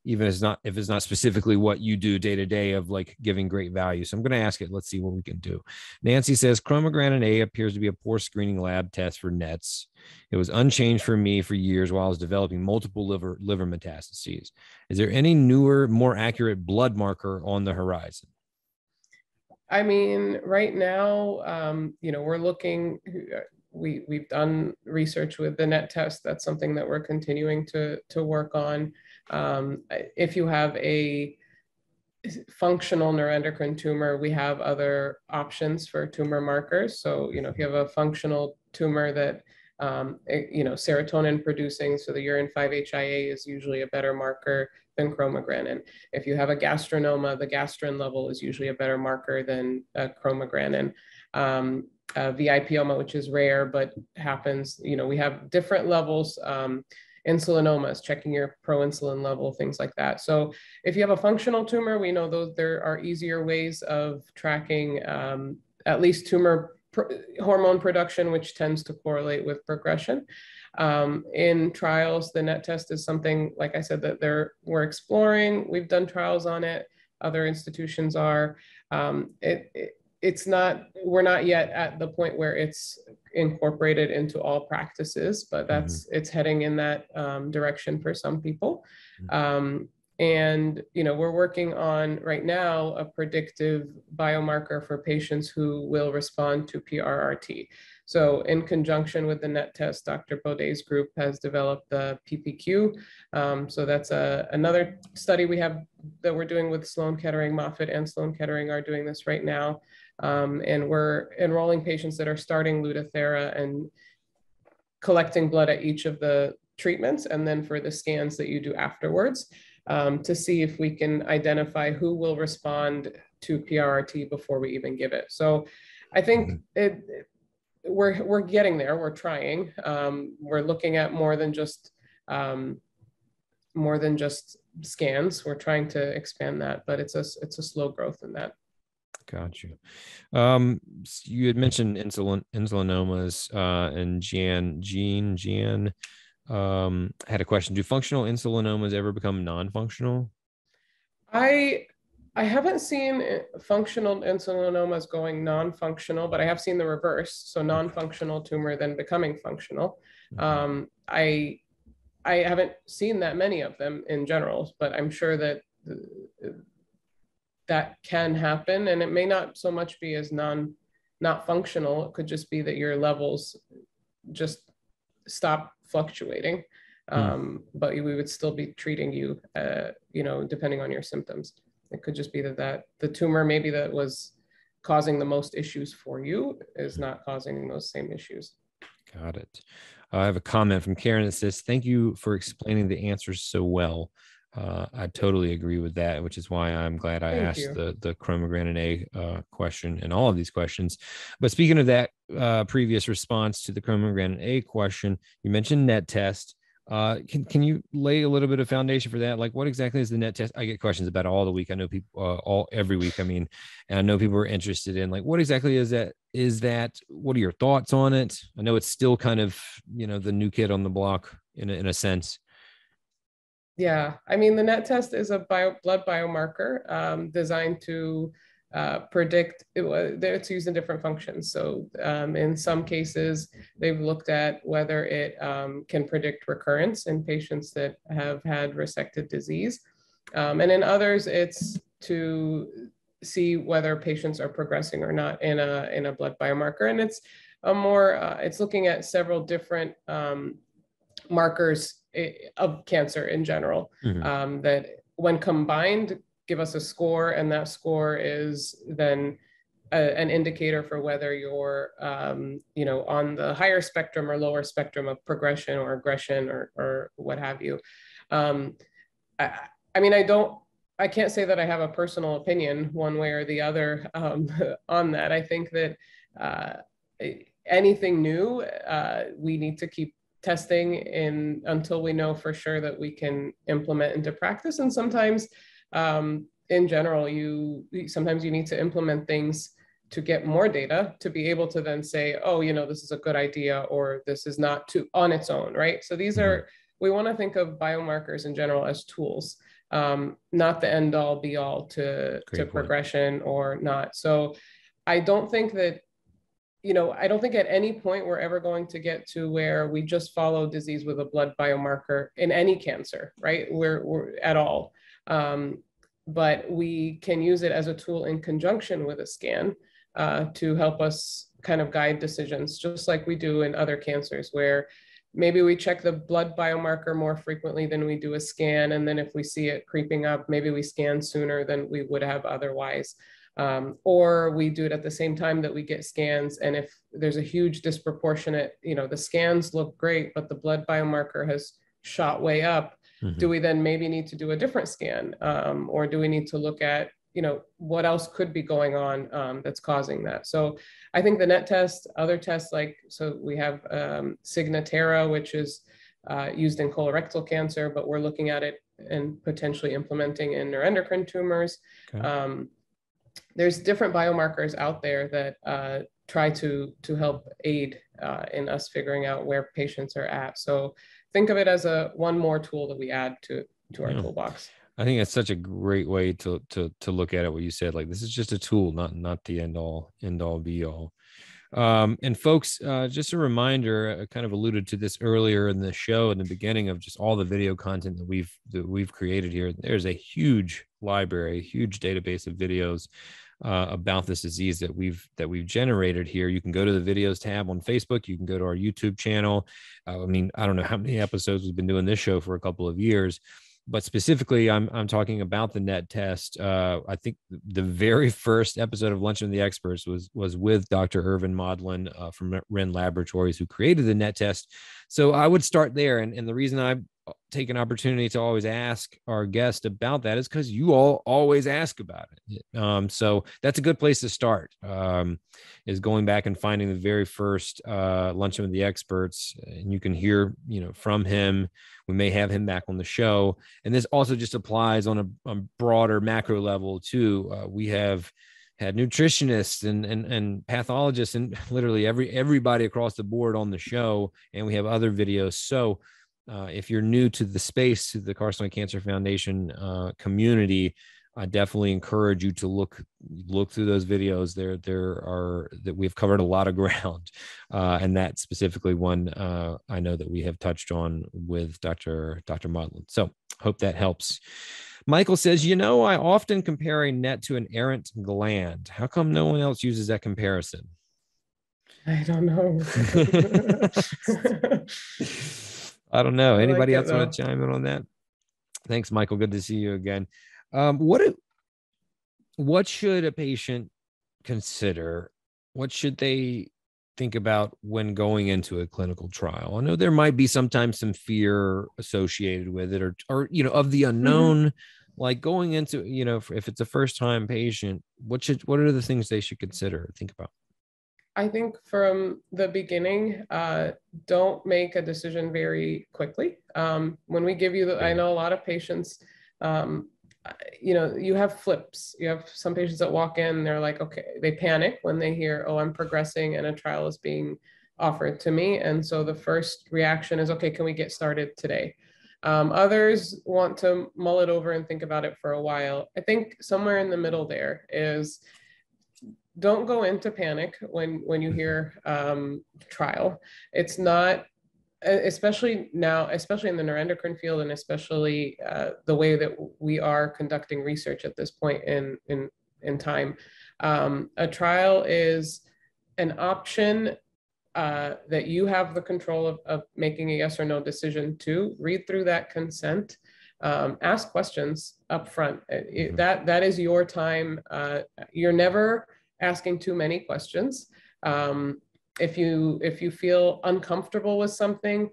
even if it's not if it's not specifically what you do day to day of like giving great value. So I'm going to ask it. Let's see what we can do. Nancy says chromogranin A appears to be a poor screening lab test for NETs. It was unchanged for me for years while I was developing multiple liver liver metastases. Is there any newer, more accurate blood marker on the horizon? I mean, right now, um, you know, we're looking. We we've done research with the NET test. That's something that we're continuing to to work on. Um, if you have a functional neuroendocrine tumor, we have other options for tumor markers. So, you know, if you have a functional tumor that, um, it, you know, serotonin producing, so the urine 5-HIAA is usually a better marker than chromogranin. If you have a gastrinoma, the gastrin level is usually a better marker than chromogranin. Um, uh, VIPoma, which is rare but happens, you know, we have different levels. Um, insulinomas, checking your proinsulin level, things like that. So if you have a functional tumor, we know those there are easier ways of tracking um, at least tumor pr hormone production, which tends to correlate with progression. Um, in trials, the NET test is something, like I said, that they're, we're exploring. We've done trials on it. Other institutions are. Um, it, it, it's not we're not yet at the point where it's incorporated into all practices but mm-hmm. that's mm-hmm. it's heading in that um, direction for some people mm-hmm. um, and you know we're working on right now a predictive biomarker for patients who will respond to prrt so in conjunction with the net test dr Bodei's group has developed the ppq um, so that's a, another study we have that we're doing with sloan kettering moffitt and sloan kettering are doing this right now um, and we're enrolling patients that are starting Lutathera and collecting blood at each of the treatments and then for the scans that you do afterwards um, to see if we can identify who will respond to PRRT before we even give it. So I think mm-hmm. it, it we're, we're getting there, we're trying. Um, we're looking at more than just um, more than just scans. We're trying to expand that, but it's a, it's a slow growth in that. Got you. Um, you had mentioned insulin insulinomas, uh, and Jan, Jean, Jan, um, had a question. Do functional insulinomas ever become non-functional? I I haven't seen eh, functional insulinomas going non-functional, but I have seen the reverse. So non-functional tumor then becoming functional. Mm-hmm. Um, I I haven't seen that many of them in general, but I'm sure that that can happen and it may not so much be as non not functional it could just be that your levels just stop fluctuating mm. um, but we would still be treating you uh, you know depending on your symptoms it could just be that that the tumor maybe that was causing the most issues for you is not causing those same issues got it i have a comment from karen that says thank you for explaining the answers so well uh, I totally agree with that, which is why I'm glad I Thank asked you. the the chromogranin A uh, question and all of these questions. But speaking of that uh, previous response to the chromogranin A question, you mentioned net test. Uh, can can you lay a little bit of foundation for that? Like, what exactly is the net test? I get questions about all the week. I know people uh, all every week. I mean, and I know people are interested in like, what exactly is that? Is that? What are your thoughts on it? I know it's still kind of you know the new kid on the block in a, in a sense. Yeah, I mean, the NET test is a bio, blood biomarker um, designed to uh, predict, it, it's used in different functions. So um, in some cases, they've looked at whether it um, can predict recurrence in patients that have had resected disease. Um, and in others, it's to see whether patients are progressing or not in a, in a blood biomarker. And it's a more, uh, it's looking at several different um, markers of cancer in general mm-hmm. um, that when combined give us a score and that score is then a, an indicator for whether you're, um, you know, on the higher spectrum or lower spectrum of progression or aggression or, or what have you. Um, I, I mean, I don't, I can't say that I have a personal opinion one way or the other um, on that. I think that uh, anything new, uh, we need to keep testing in until we know for sure that we can implement into practice. And sometimes, um, in general, you sometimes you need to implement things to get more data to be able to then say, oh, you know, this is a good idea or this is not too on its own, right? So these are we want to think of biomarkers in general as tools, um, not the end all be all to, to progression or not. So I don't think that you know, I don't think at any point we're ever going to get to where we just follow disease with a blood biomarker in any cancer, right? We're, we're at all. Um, but we can use it as a tool in conjunction with a scan uh, to help us kind of guide decisions, just like we do in other cancers, where maybe we check the blood biomarker more frequently than we do a scan. And then if we see it creeping up, maybe we scan sooner than we would have otherwise. Um, or we do it at the same time that we get scans. And if there's a huge disproportionate, you know, the scans look great, but the blood biomarker has shot way up, mm-hmm. do we then maybe need to do a different scan? Um, or do we need to look at, you know, what else could be going on um, that's causing that? So I think the NET test, other tests like, so we have um, Signatera, which is uh, used in colorectal cancer, but we're looking at it and potentially implementing in neuroendocrine tumors. Okay. Um, there's different biomarkers out there that uh, try to to help aid uh, in us figuring out where patients are at. So think of it as a one more tool that we add to to our yeah. toolbox. I think that's such a great way to to to look at it. What you said, like this is just a tool, not not the end all end all be all. Um, and folks, uh, just a reminder, I kind of alluded to this earlier in the show in the beginning of just all the video content that we've that we've created here. There's a huge library, huge database of videos uh, about this disease that we've that we've generated here. You can go to the videos tab on Facebook. You can go to our YouTube channel. Uh, I mean, I don't know how many episodes we've been doing this show for a couple of years, but specifically, I'm I'm talking about the net test. Uh, I think the very first episode of Luncheon with the Experts was was with Dr. Irvin Modlin uh, from Wren Laboratories, who created the net test. So I would start there, and and the reason I take an opportunity to always ask our guest about that is because you all always ask about it. Um, so that's a good place to start. Um, is going back and finding the very first uh, luncheon with the experts, and you can hear you know from him. We may have him back on the show, and this also just applies on a, a broader macro level too. Uh, we have had nutritionists and, and and pathologists and literally every everybody across the board on the show, and we have other videos. So uh, if you're new to the space, to the Carcinoid Cancer Foundation uh, community, I definitely encourage you to look look through those videos. There there are that we've covered a lot of ground, uh, and that specifically one uh, I know that we have touched on with Dr. Dr. Modlin. So hope that helps. Michael says, you know, I often compare a net to an errant gland. How come no one else uses that comparison? I don't know. I don't know. Anybody like else want to chime in on that? Thanks, Michael. Good to see you again. Um, what what should a patient consider? What should they think about when going into a clinical trial? I know there might be sometimes some fear associated with it, or or you know of the mm-hmm. unknown. Mm-hmm. Like going into you know if it's a first time patient, what should what are the things they should consider? Think about. I think from the beginning, uh, don't make a decision very quickly. Um, when we give you the, I know a lot of patients, um, you know, you have flips. You have some patients that walk in, they're like, okay, they panic when they hear, oh, I'm progressing and a trial is being offered to me. And so the first reaction is, okay, can we get started today? Um, others want to mull it over and think about it for a while. I think somewhere in the middle there is don't go into panic when when you hear um, trial. It's not, especially now, especially in the neuroendocrine field, and especially uh, the way that we are conducting research at this point in in in time. Um, a trial is an option uh, that you have the control of, of making a yes or no decision to. Read through that consent. Um, ask questions up front. It, mm-hmm. that that is your time. Uh, you're never asking too many questions. Um, if you if you feel uncomfortable with something,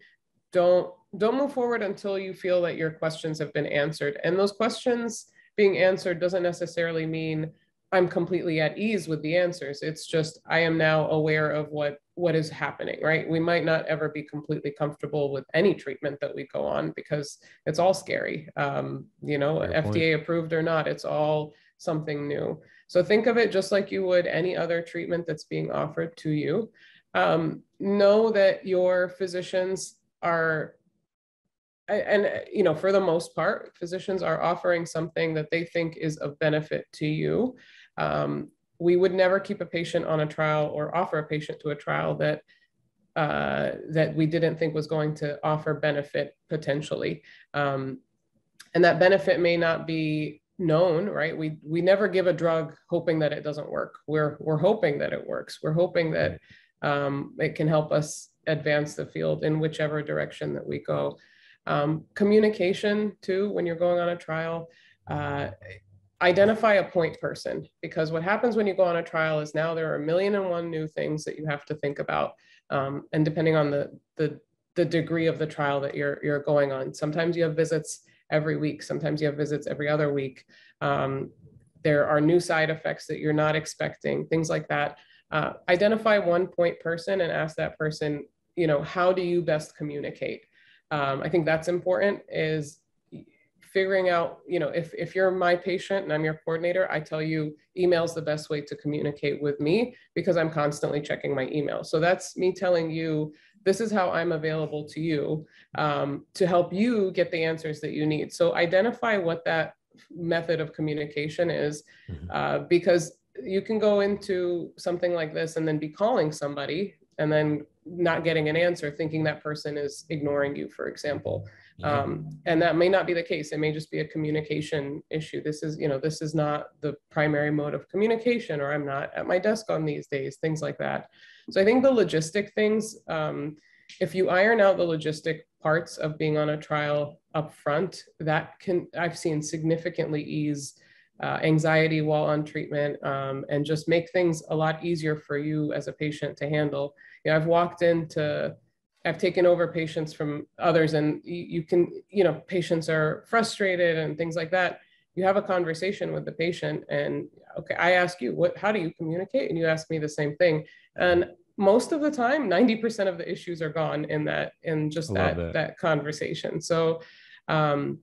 don't don't move forward until you feel that your questions have been answered. And those questions being answered doesn't necessarily mean I'm completely at ease with the answers. It's just I am now aware of what what is happening, right? We might not ever be completely comfortable with any treatment that we go on because it's all scary. Um, you know, Fair FDA point. approved or not, it's all something new. So think of it just like you would any other treatment that's being offered to you. Um, know that your physicians are and you know for the most part physicians are offering something that they think is of benefit to you um, we would never keep a patient on a trial or offer a patient to a trial that uh, that we didn't think was going to offer benefit potentially. Um, and that benefit may not be known, right? We we never give a drug hoping that it doesn't work. We're we're hoping that it works. We're hoping that um, it can help us advance the field in whichever direction that we go. Um, communication too, when you're going on a trial. Uh, identify a point person because what happens when you go on a trial is now there are a million and one new things that you have to think about um, and depending on the, the the degree of the trial that you're you're going on sometimes you have visits every week. Sometimes you have visits every other week. Um, there are new side effects that you're not expecting things like that. Uh, identify one point person and ask that person you know how do you best communicate? Um, i think that's important is figuring out, you know, if, if you're my patient and I'm your coordinator, I tell you email's the best way to communicate with me because I'm constantly checking my email. So that's me telling you, this is how I'm available to you um, to help you get the answers that you need. So identify what that method of communication is mm-hmm. uh, because you can go into something like this and then be calling somebody and then not getting an answer, thinking that person is ignoring you, for example. Um, and that may not be the case. It may just be a communication issue. This is, you know, this is not the primary mode of communication, or I'm not at my desk on these days, things like that. So I think the logistic things, um, if you iron out the logistic parts of being on a trial up front, that can, I've seen significantly ease uh, anxiety while on treatment um, and just make things a lot easier for you as a patient to handle. You know, I've walked into I've taken over patients from others and you, you, can, you know, patients are frustrated and things like that. You have a conversation with the patient and okay, I ask you, what, how do you communicate? And you ask me the same thing. And most of the time, 90% of the issues are gone in that, in just that, that conversation. So um,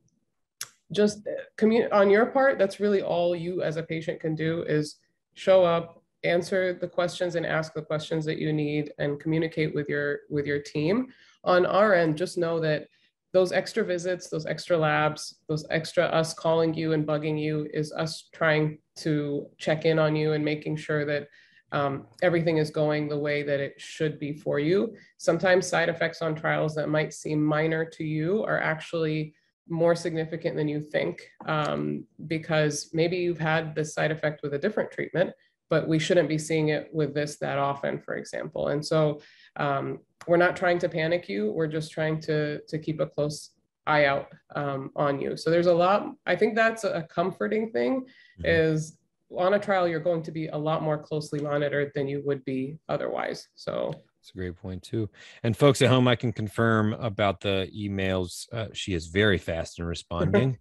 just commun- on your part, that's really all you as a patient can do is show up, answer the questions and ask the questions that you need and communicate with your with your team on our end just know that those extra visits those extra labs those extra us calling you and bugging you is us trying to check in on you and making sure that um, everything is going the way that it should be for you sometimes side effects on trials that might seem minor to you are actually more significant than you think um, because maybe you've had this side effect with a different treatment but we shouldn't be seeing it with this that often, for example. And so um, we're not trying to panic you. We're just trying to, to keep a close eye out um, on you. So there's a lot, I think that's a comforting thing mm-hmm. is on a trial, you're going to be a lot more closely monitored than you would be otherwise. So that's a great point too. And folks at home, I can confirm about the emails. Uh, she is very fast in responding,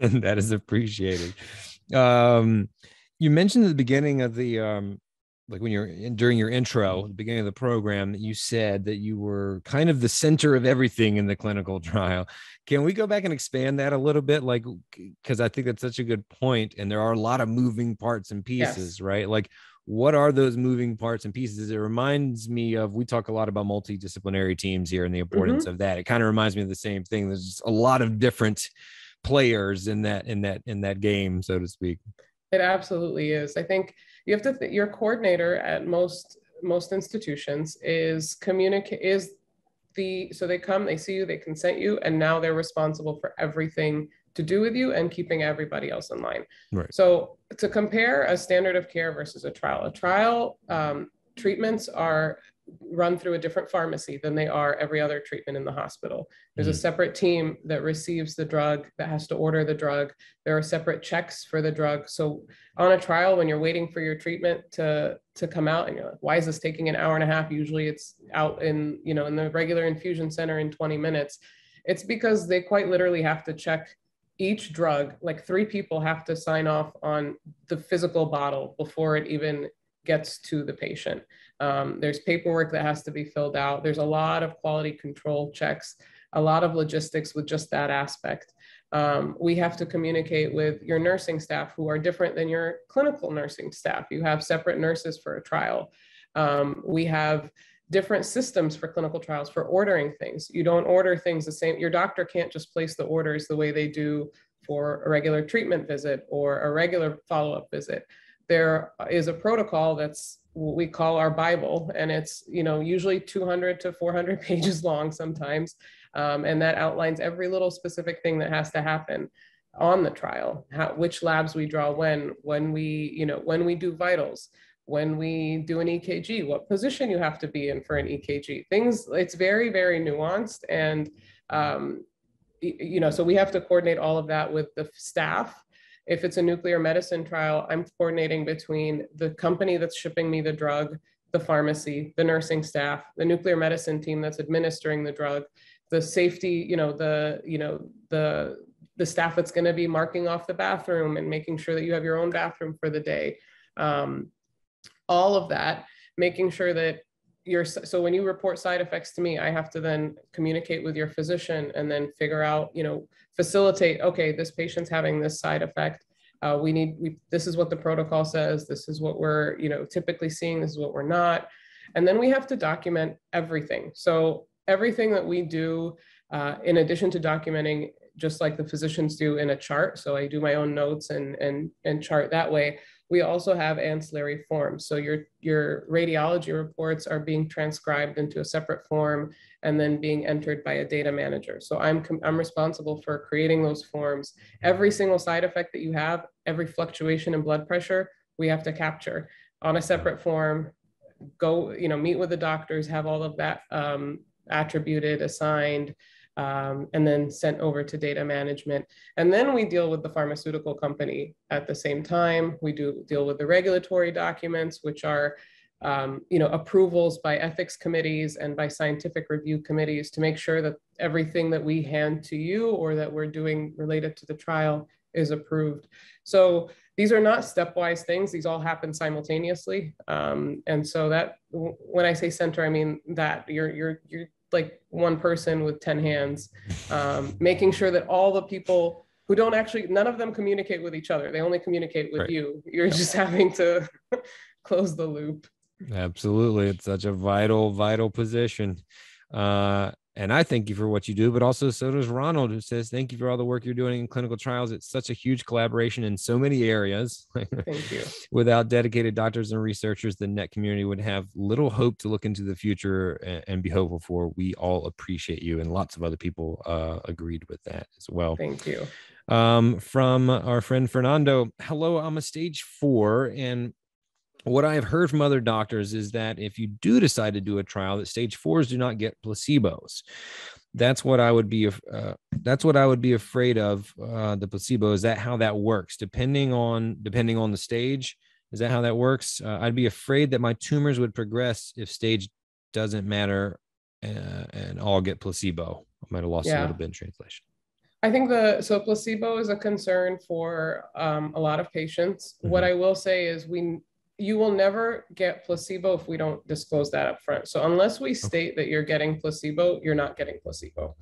and that is appreciated. Um, you mentioned at the beginning of the um like when you're in, during your intro the beginning of the program you said that you were kind of the center of everything in the clinical trial. Can we go back and expand that a little bit? Like because i think that's such a good point and there are a lot of moving parts and pieces yes. right? Like what are those moving parts and pieces? It reminds me of we talk a lot about multidisciplinary teams here and the importance mm-hmm. of that. It kind of reminds me of the same thing. There's a lot of different players in that in that in that game so to speak. It absolutely is. I think you have to th- your coordinator at most most institutions is communicate is the so they come, they see you, they consent you, and now they're responsible for everything to do with you and keeping everybody else in line. Right. So to compare a standard of care versus a trial, a trial um, treatments are run through a different pharmacy than they are every other treatment in the hospital. There's mm-hmm. a separate team that receives the drug, that has to order the drug. There are separate checks for the drug. So on a trial, when you're waiting for your treatment to to come out, and you're like, why is this taking an hour and a half? Usually, it's out in you know in the regular infusion center in 20 minutes. It's because they quite literally have to check each drug. Like three people have to sign off on the physical bottle before it even gets to the patient. Um, there's paperwork that has to be filled out. There's a lot of quality control checks, a lot of logistics with just that aspect. Um, we have to communicate with your nursing staff who are different than your clinical nursing staff. You have separate nurses for a trial. Um, we have different systems for clinical trials for ordering things. You don't order things the same. Your doctor can't just place the orders the way they do for a regular treatment visit or a regular follow-up visit. There is a protocol that's what we call our Bible, and it's you know usually 200 to 400 pages long sometimes, um, and that outlines every little specific thing that has to happen on the trial, how, which labs we draw when, when we you know when we do vitals, when we do an EKG, what position you have to be in for an EKG. Things it's very very nuanced and um, you know so we have to coordinate all of that with the staff if it's a nuclear medicine trial, I'm coordinating between the company that's shipping me the drug, the pharmacy, the nursing staff, the nuclear medicine team that's administering the drug, the safety, you know, the, you know, the the staff that's going to be marking off the bathroom and making sure that you have your own bathroom for the day. Um, all of that, making sure that you're so when you report side effects to me, I have to then communicate with your physician and then figure out, you know, facilitate, okay, this patient's having this side effect. Uh, we need, we, this is what the protocol says. This is what we're, you know, typically seeing. This is what we're not. And then we have to document everything. So everything that we do, uh, in addition to documenting, just like the physicians do in a chart. So I do my own notes and, and, and chart that way we also have ancillary forms. So your, your radiology reports are being transcribed into a separate form and then being entered by a data manager. So I'm, I'm responsible for creating those forms. Every single side effect that you have, every fluctuation in blood pressure, we have to capture on a separate form, go, you know, meet with the doctors, have all of that um, attributed, assigned, um, and then sent over to data management. And then we deal with the pharmaceutical company at the same time. We do deal with the regulatory documents, which are um, you know, approvals by ethics committees and by scientific review committees to make sure that everything that we hand to you or that we're doing related to the trial is approved. So these are not stepwise things. These all happen simultaneously. Um, and so that when I say center, I mean that you're, you're, you're like one person with 10 hands, um, making sure that all the people who don't actually, none of them communicate with each other. They only communicate with right. you. You're just having to close the loop. Absolutely. It's such a vital, vital position. Uh, and I thank you for what you do, but also so does Ronald, who says, Thank you for all the work you're doing in clinical trials. It's such a huge collaboration in so many areas. Thank you. Without dedicated doctors and researchers, the NET community would have little hope to look into the future and, and be hopeful for. We all appreciate you, and lots of other people uh, agreed with that as well. Thank you. Um, from our friend Fernando, hello, I'm a stage four and what I have heard from other doctors is that if you do decide to do a trial, that stage fours do not get placebos. That's what I would be. Uh, that's what I would be afraid of. Uh, the placebo is that how that works? Depending on depending on the stage, is that how that works? Uh, I'd be afraid that my tumors would progress if stage doesn't matter, uh, and all get placebo. I might have lost yeah. a little bit in translation. I think the so placebo is a concern for um, a lot of patients. Mm-hmm. What I will say is we you will never get placebo if we don't disclose that up front. So unless we state that you're getting placebo, you're not getting placebo.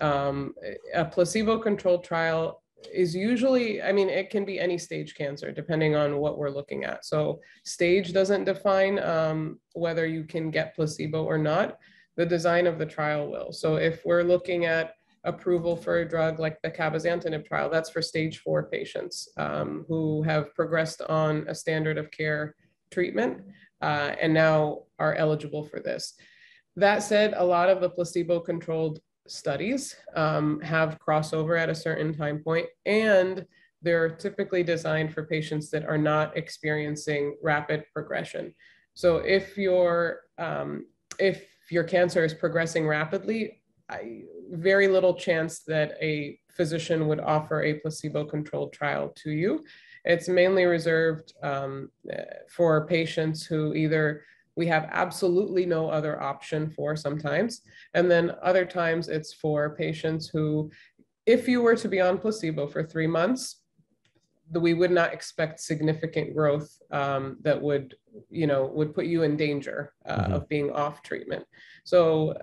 Um, a placebo controlled trial is usually, I mean, it can be any stage cancer depending on what we're looking at. So stage doesn't define um, whether you can get placebo or not. The design of the trial will. So if we're looking at approval for a drug like the cabozantinib trial. That's for stage four patients um, who have progressed on a standard of care treatment uh, and now are eligible for this. That said, a lot of the placebo controlled studies um, have crossover at a certain time point and they're typically designed for patients that are not experiencing rapid progression. So if you're um, if your cancer is progressing rapidly, I, very little chance that a physician would offer a placebo-controlled trial to you. It's mainly reserved um, for patients who either we have absolutely no other option for sometimes, and then other times it's for patients who, if you were to be on placebo for three months, we would not expect significant growth um, that would, you know, would put you in danger uh, mm-hmm. of being off treatment. So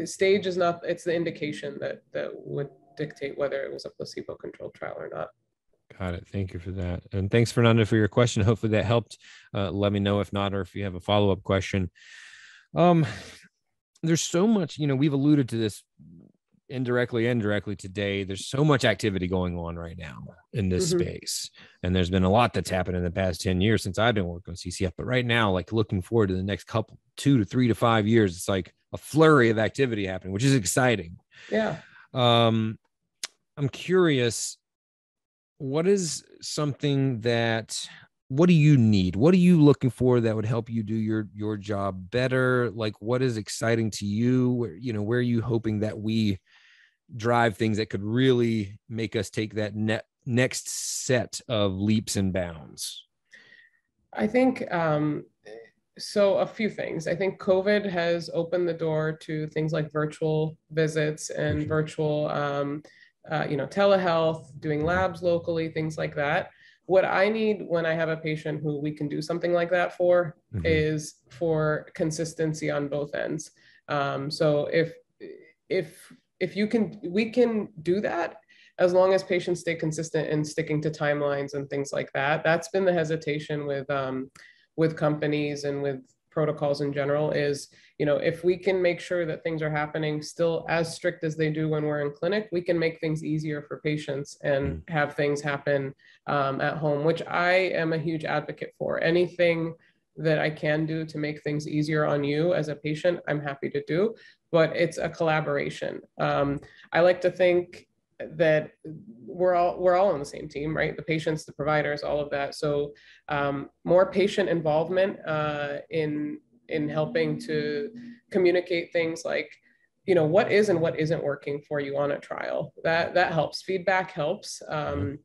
the stage is not, it's the indication that, that would dictate whether it was a placebo controlled trial or not. Got it. Thank you for that. And thanks, Fernanda, for your question. Hopefully that helped. Uh, let me know if not, or if you have a follow up question. Um, there's so much, you know, we've alluded to this indirectly indirectly today there's so much activity going on right now in this mm-hmm. space. And there's been a lot that's happened in the past 10 years since i've been working on ccf but right now like looking forward to the next couple two to three to five years it's like a flurry of activity happening which is exciting. Yeah. Um i'm curious what is something that what do you need? What are you looking for that would help you do your your job better? Like what is exciting to you? Where you know where are you hoping that we drive things that could really make us take that net next set of leaps and bounds? I think um, so. A few things. I think COVID has opened the door to things like virtual visits and mm-hmm. virtual, um, uh, you know, telehealth, doing labs locally, things like that. What I need when I have a patient who we can do something like that for mm-hmm. is for consistency on both ends. Um, so if if if you can, we can do that as long as patients stay consistent in sticking to timelines and things like that. That's been the hesitation with um, with companies and with protocols in general is you know if we can make sure that things are happening still as strict as they do when we're in clinic we can make things easier for patients and mm. have things happen um, at home which i am a huge advocate for anything that i can do to make things easier on you as a patient i'm happy to do but it's a collaboration. Um, I like to think that we're all we're all on the same team, right? The patients, the providers, all of that. So um, more patient involvement uh, in in helping to communicate things like you know what is and what isn't working for you on a trial that that helps feedback helps um,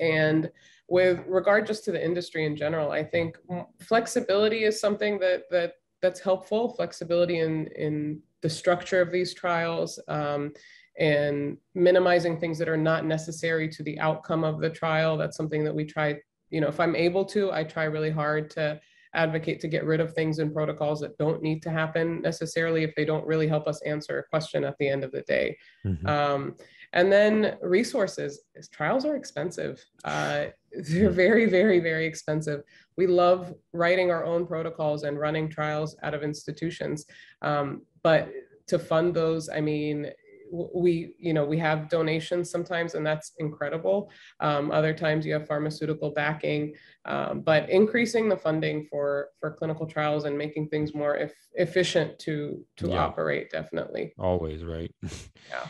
and with regard just to the industry in general i think flexibility is something that that that's helpful flexibility in in the structure of these trials um, and minimizing things that are not necessary to the outcome of the trial. That's something that we try, you know, if I'm able to, I try really hard to advocate to get rid of things in protocols that don't need to happen necessarily if they don't really help us answer a question at the end of the day. Mm-hmm. Um, and then resources. Trials are expensive. Uh, they're very, very, very expensive. We love writing our own protocols and running trials out of institutions. Um, but to fund those, I mean, we you know we have donations sometimes and that's incredible. Um, other times you have pharmaceutical backing um, but increasing the funding for for clinical trials and making things more e- efficient to to yeah. operate definitely. Always right? Yeah.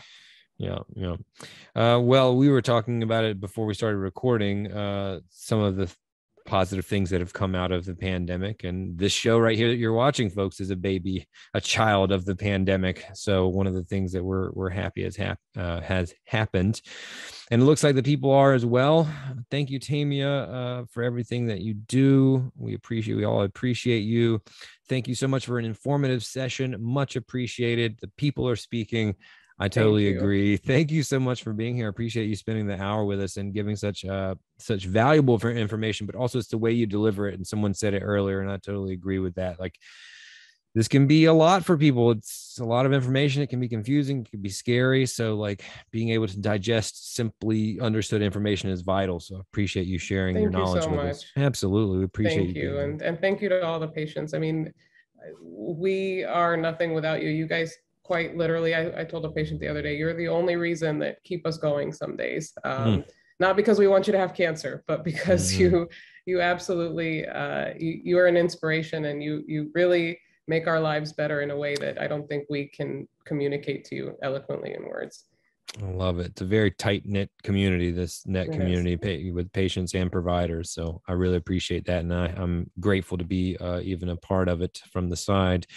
Yeah yeah. Uh, well we were talking about it before we started recording uh, some of the positive things that have come out of the pandemic. And this show right here that you're watching, folks, is a baby, a child of the pandemic. So one of the things that we're we're happy has hap- uh, has happened, and it looks like the people are as well. Thank you, Taymeyah, uh, for everything that you do. We appreciate, we all appreciate you. Thank you so much for an informative session. Much appreciated. The people are speaking. I totally Thank agree. Thank you so much for being here. I appreciate you spending the hour with us and giving such uh such valuable information, but also it's the way you deliver it. And someone said it earlier, and I totally agree with that. Like this can be a lot for people. It's a lot of information. It can be confusing. It can be scary. So, like being able to digest simply understood information is vital. So, I appreciate you sharing thank your you knowledge so with much. us. Absolutely, we appreciate thank you, you and and thank you to all the patients. I mean, we are nothing without you. You guys quite literally, I, I, told a patient the other day, you're the only reason that keep us going some days. Um, mm. Not because we want you to have cancer, but because mm-hmm. you you absolutely uh, you, you are an inspiration and you you really make our lives better in a way that I don't think we can communicate to you eloquently in words. I love it. It's a very tight knit community, this net community with patients and providers. So I really appreciate that. And I, am grateful to be uh, even a part of it from the side.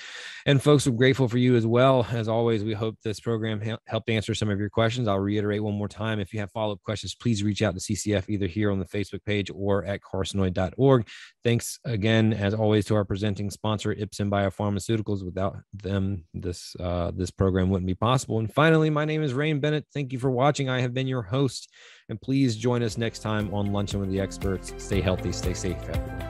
And folks, we're grateful for you as well. As always, we hope this program helped answer some of your questions. I'll reiterate one more time. If you have follow up questions, please reach out to CCF either here on the Facebook page or at carcinoid.org. Thanks again, as always, to our presenting sponsor, Ipsen Biopharmaceuticals. Without them, this, uh, this program wouldn't be possible. And finally, my name is Rain Bennett. Thank you for watching. I have been your host, and please join us next time on Luncheon with the Experts. Stay healthy, stay safe, everyone.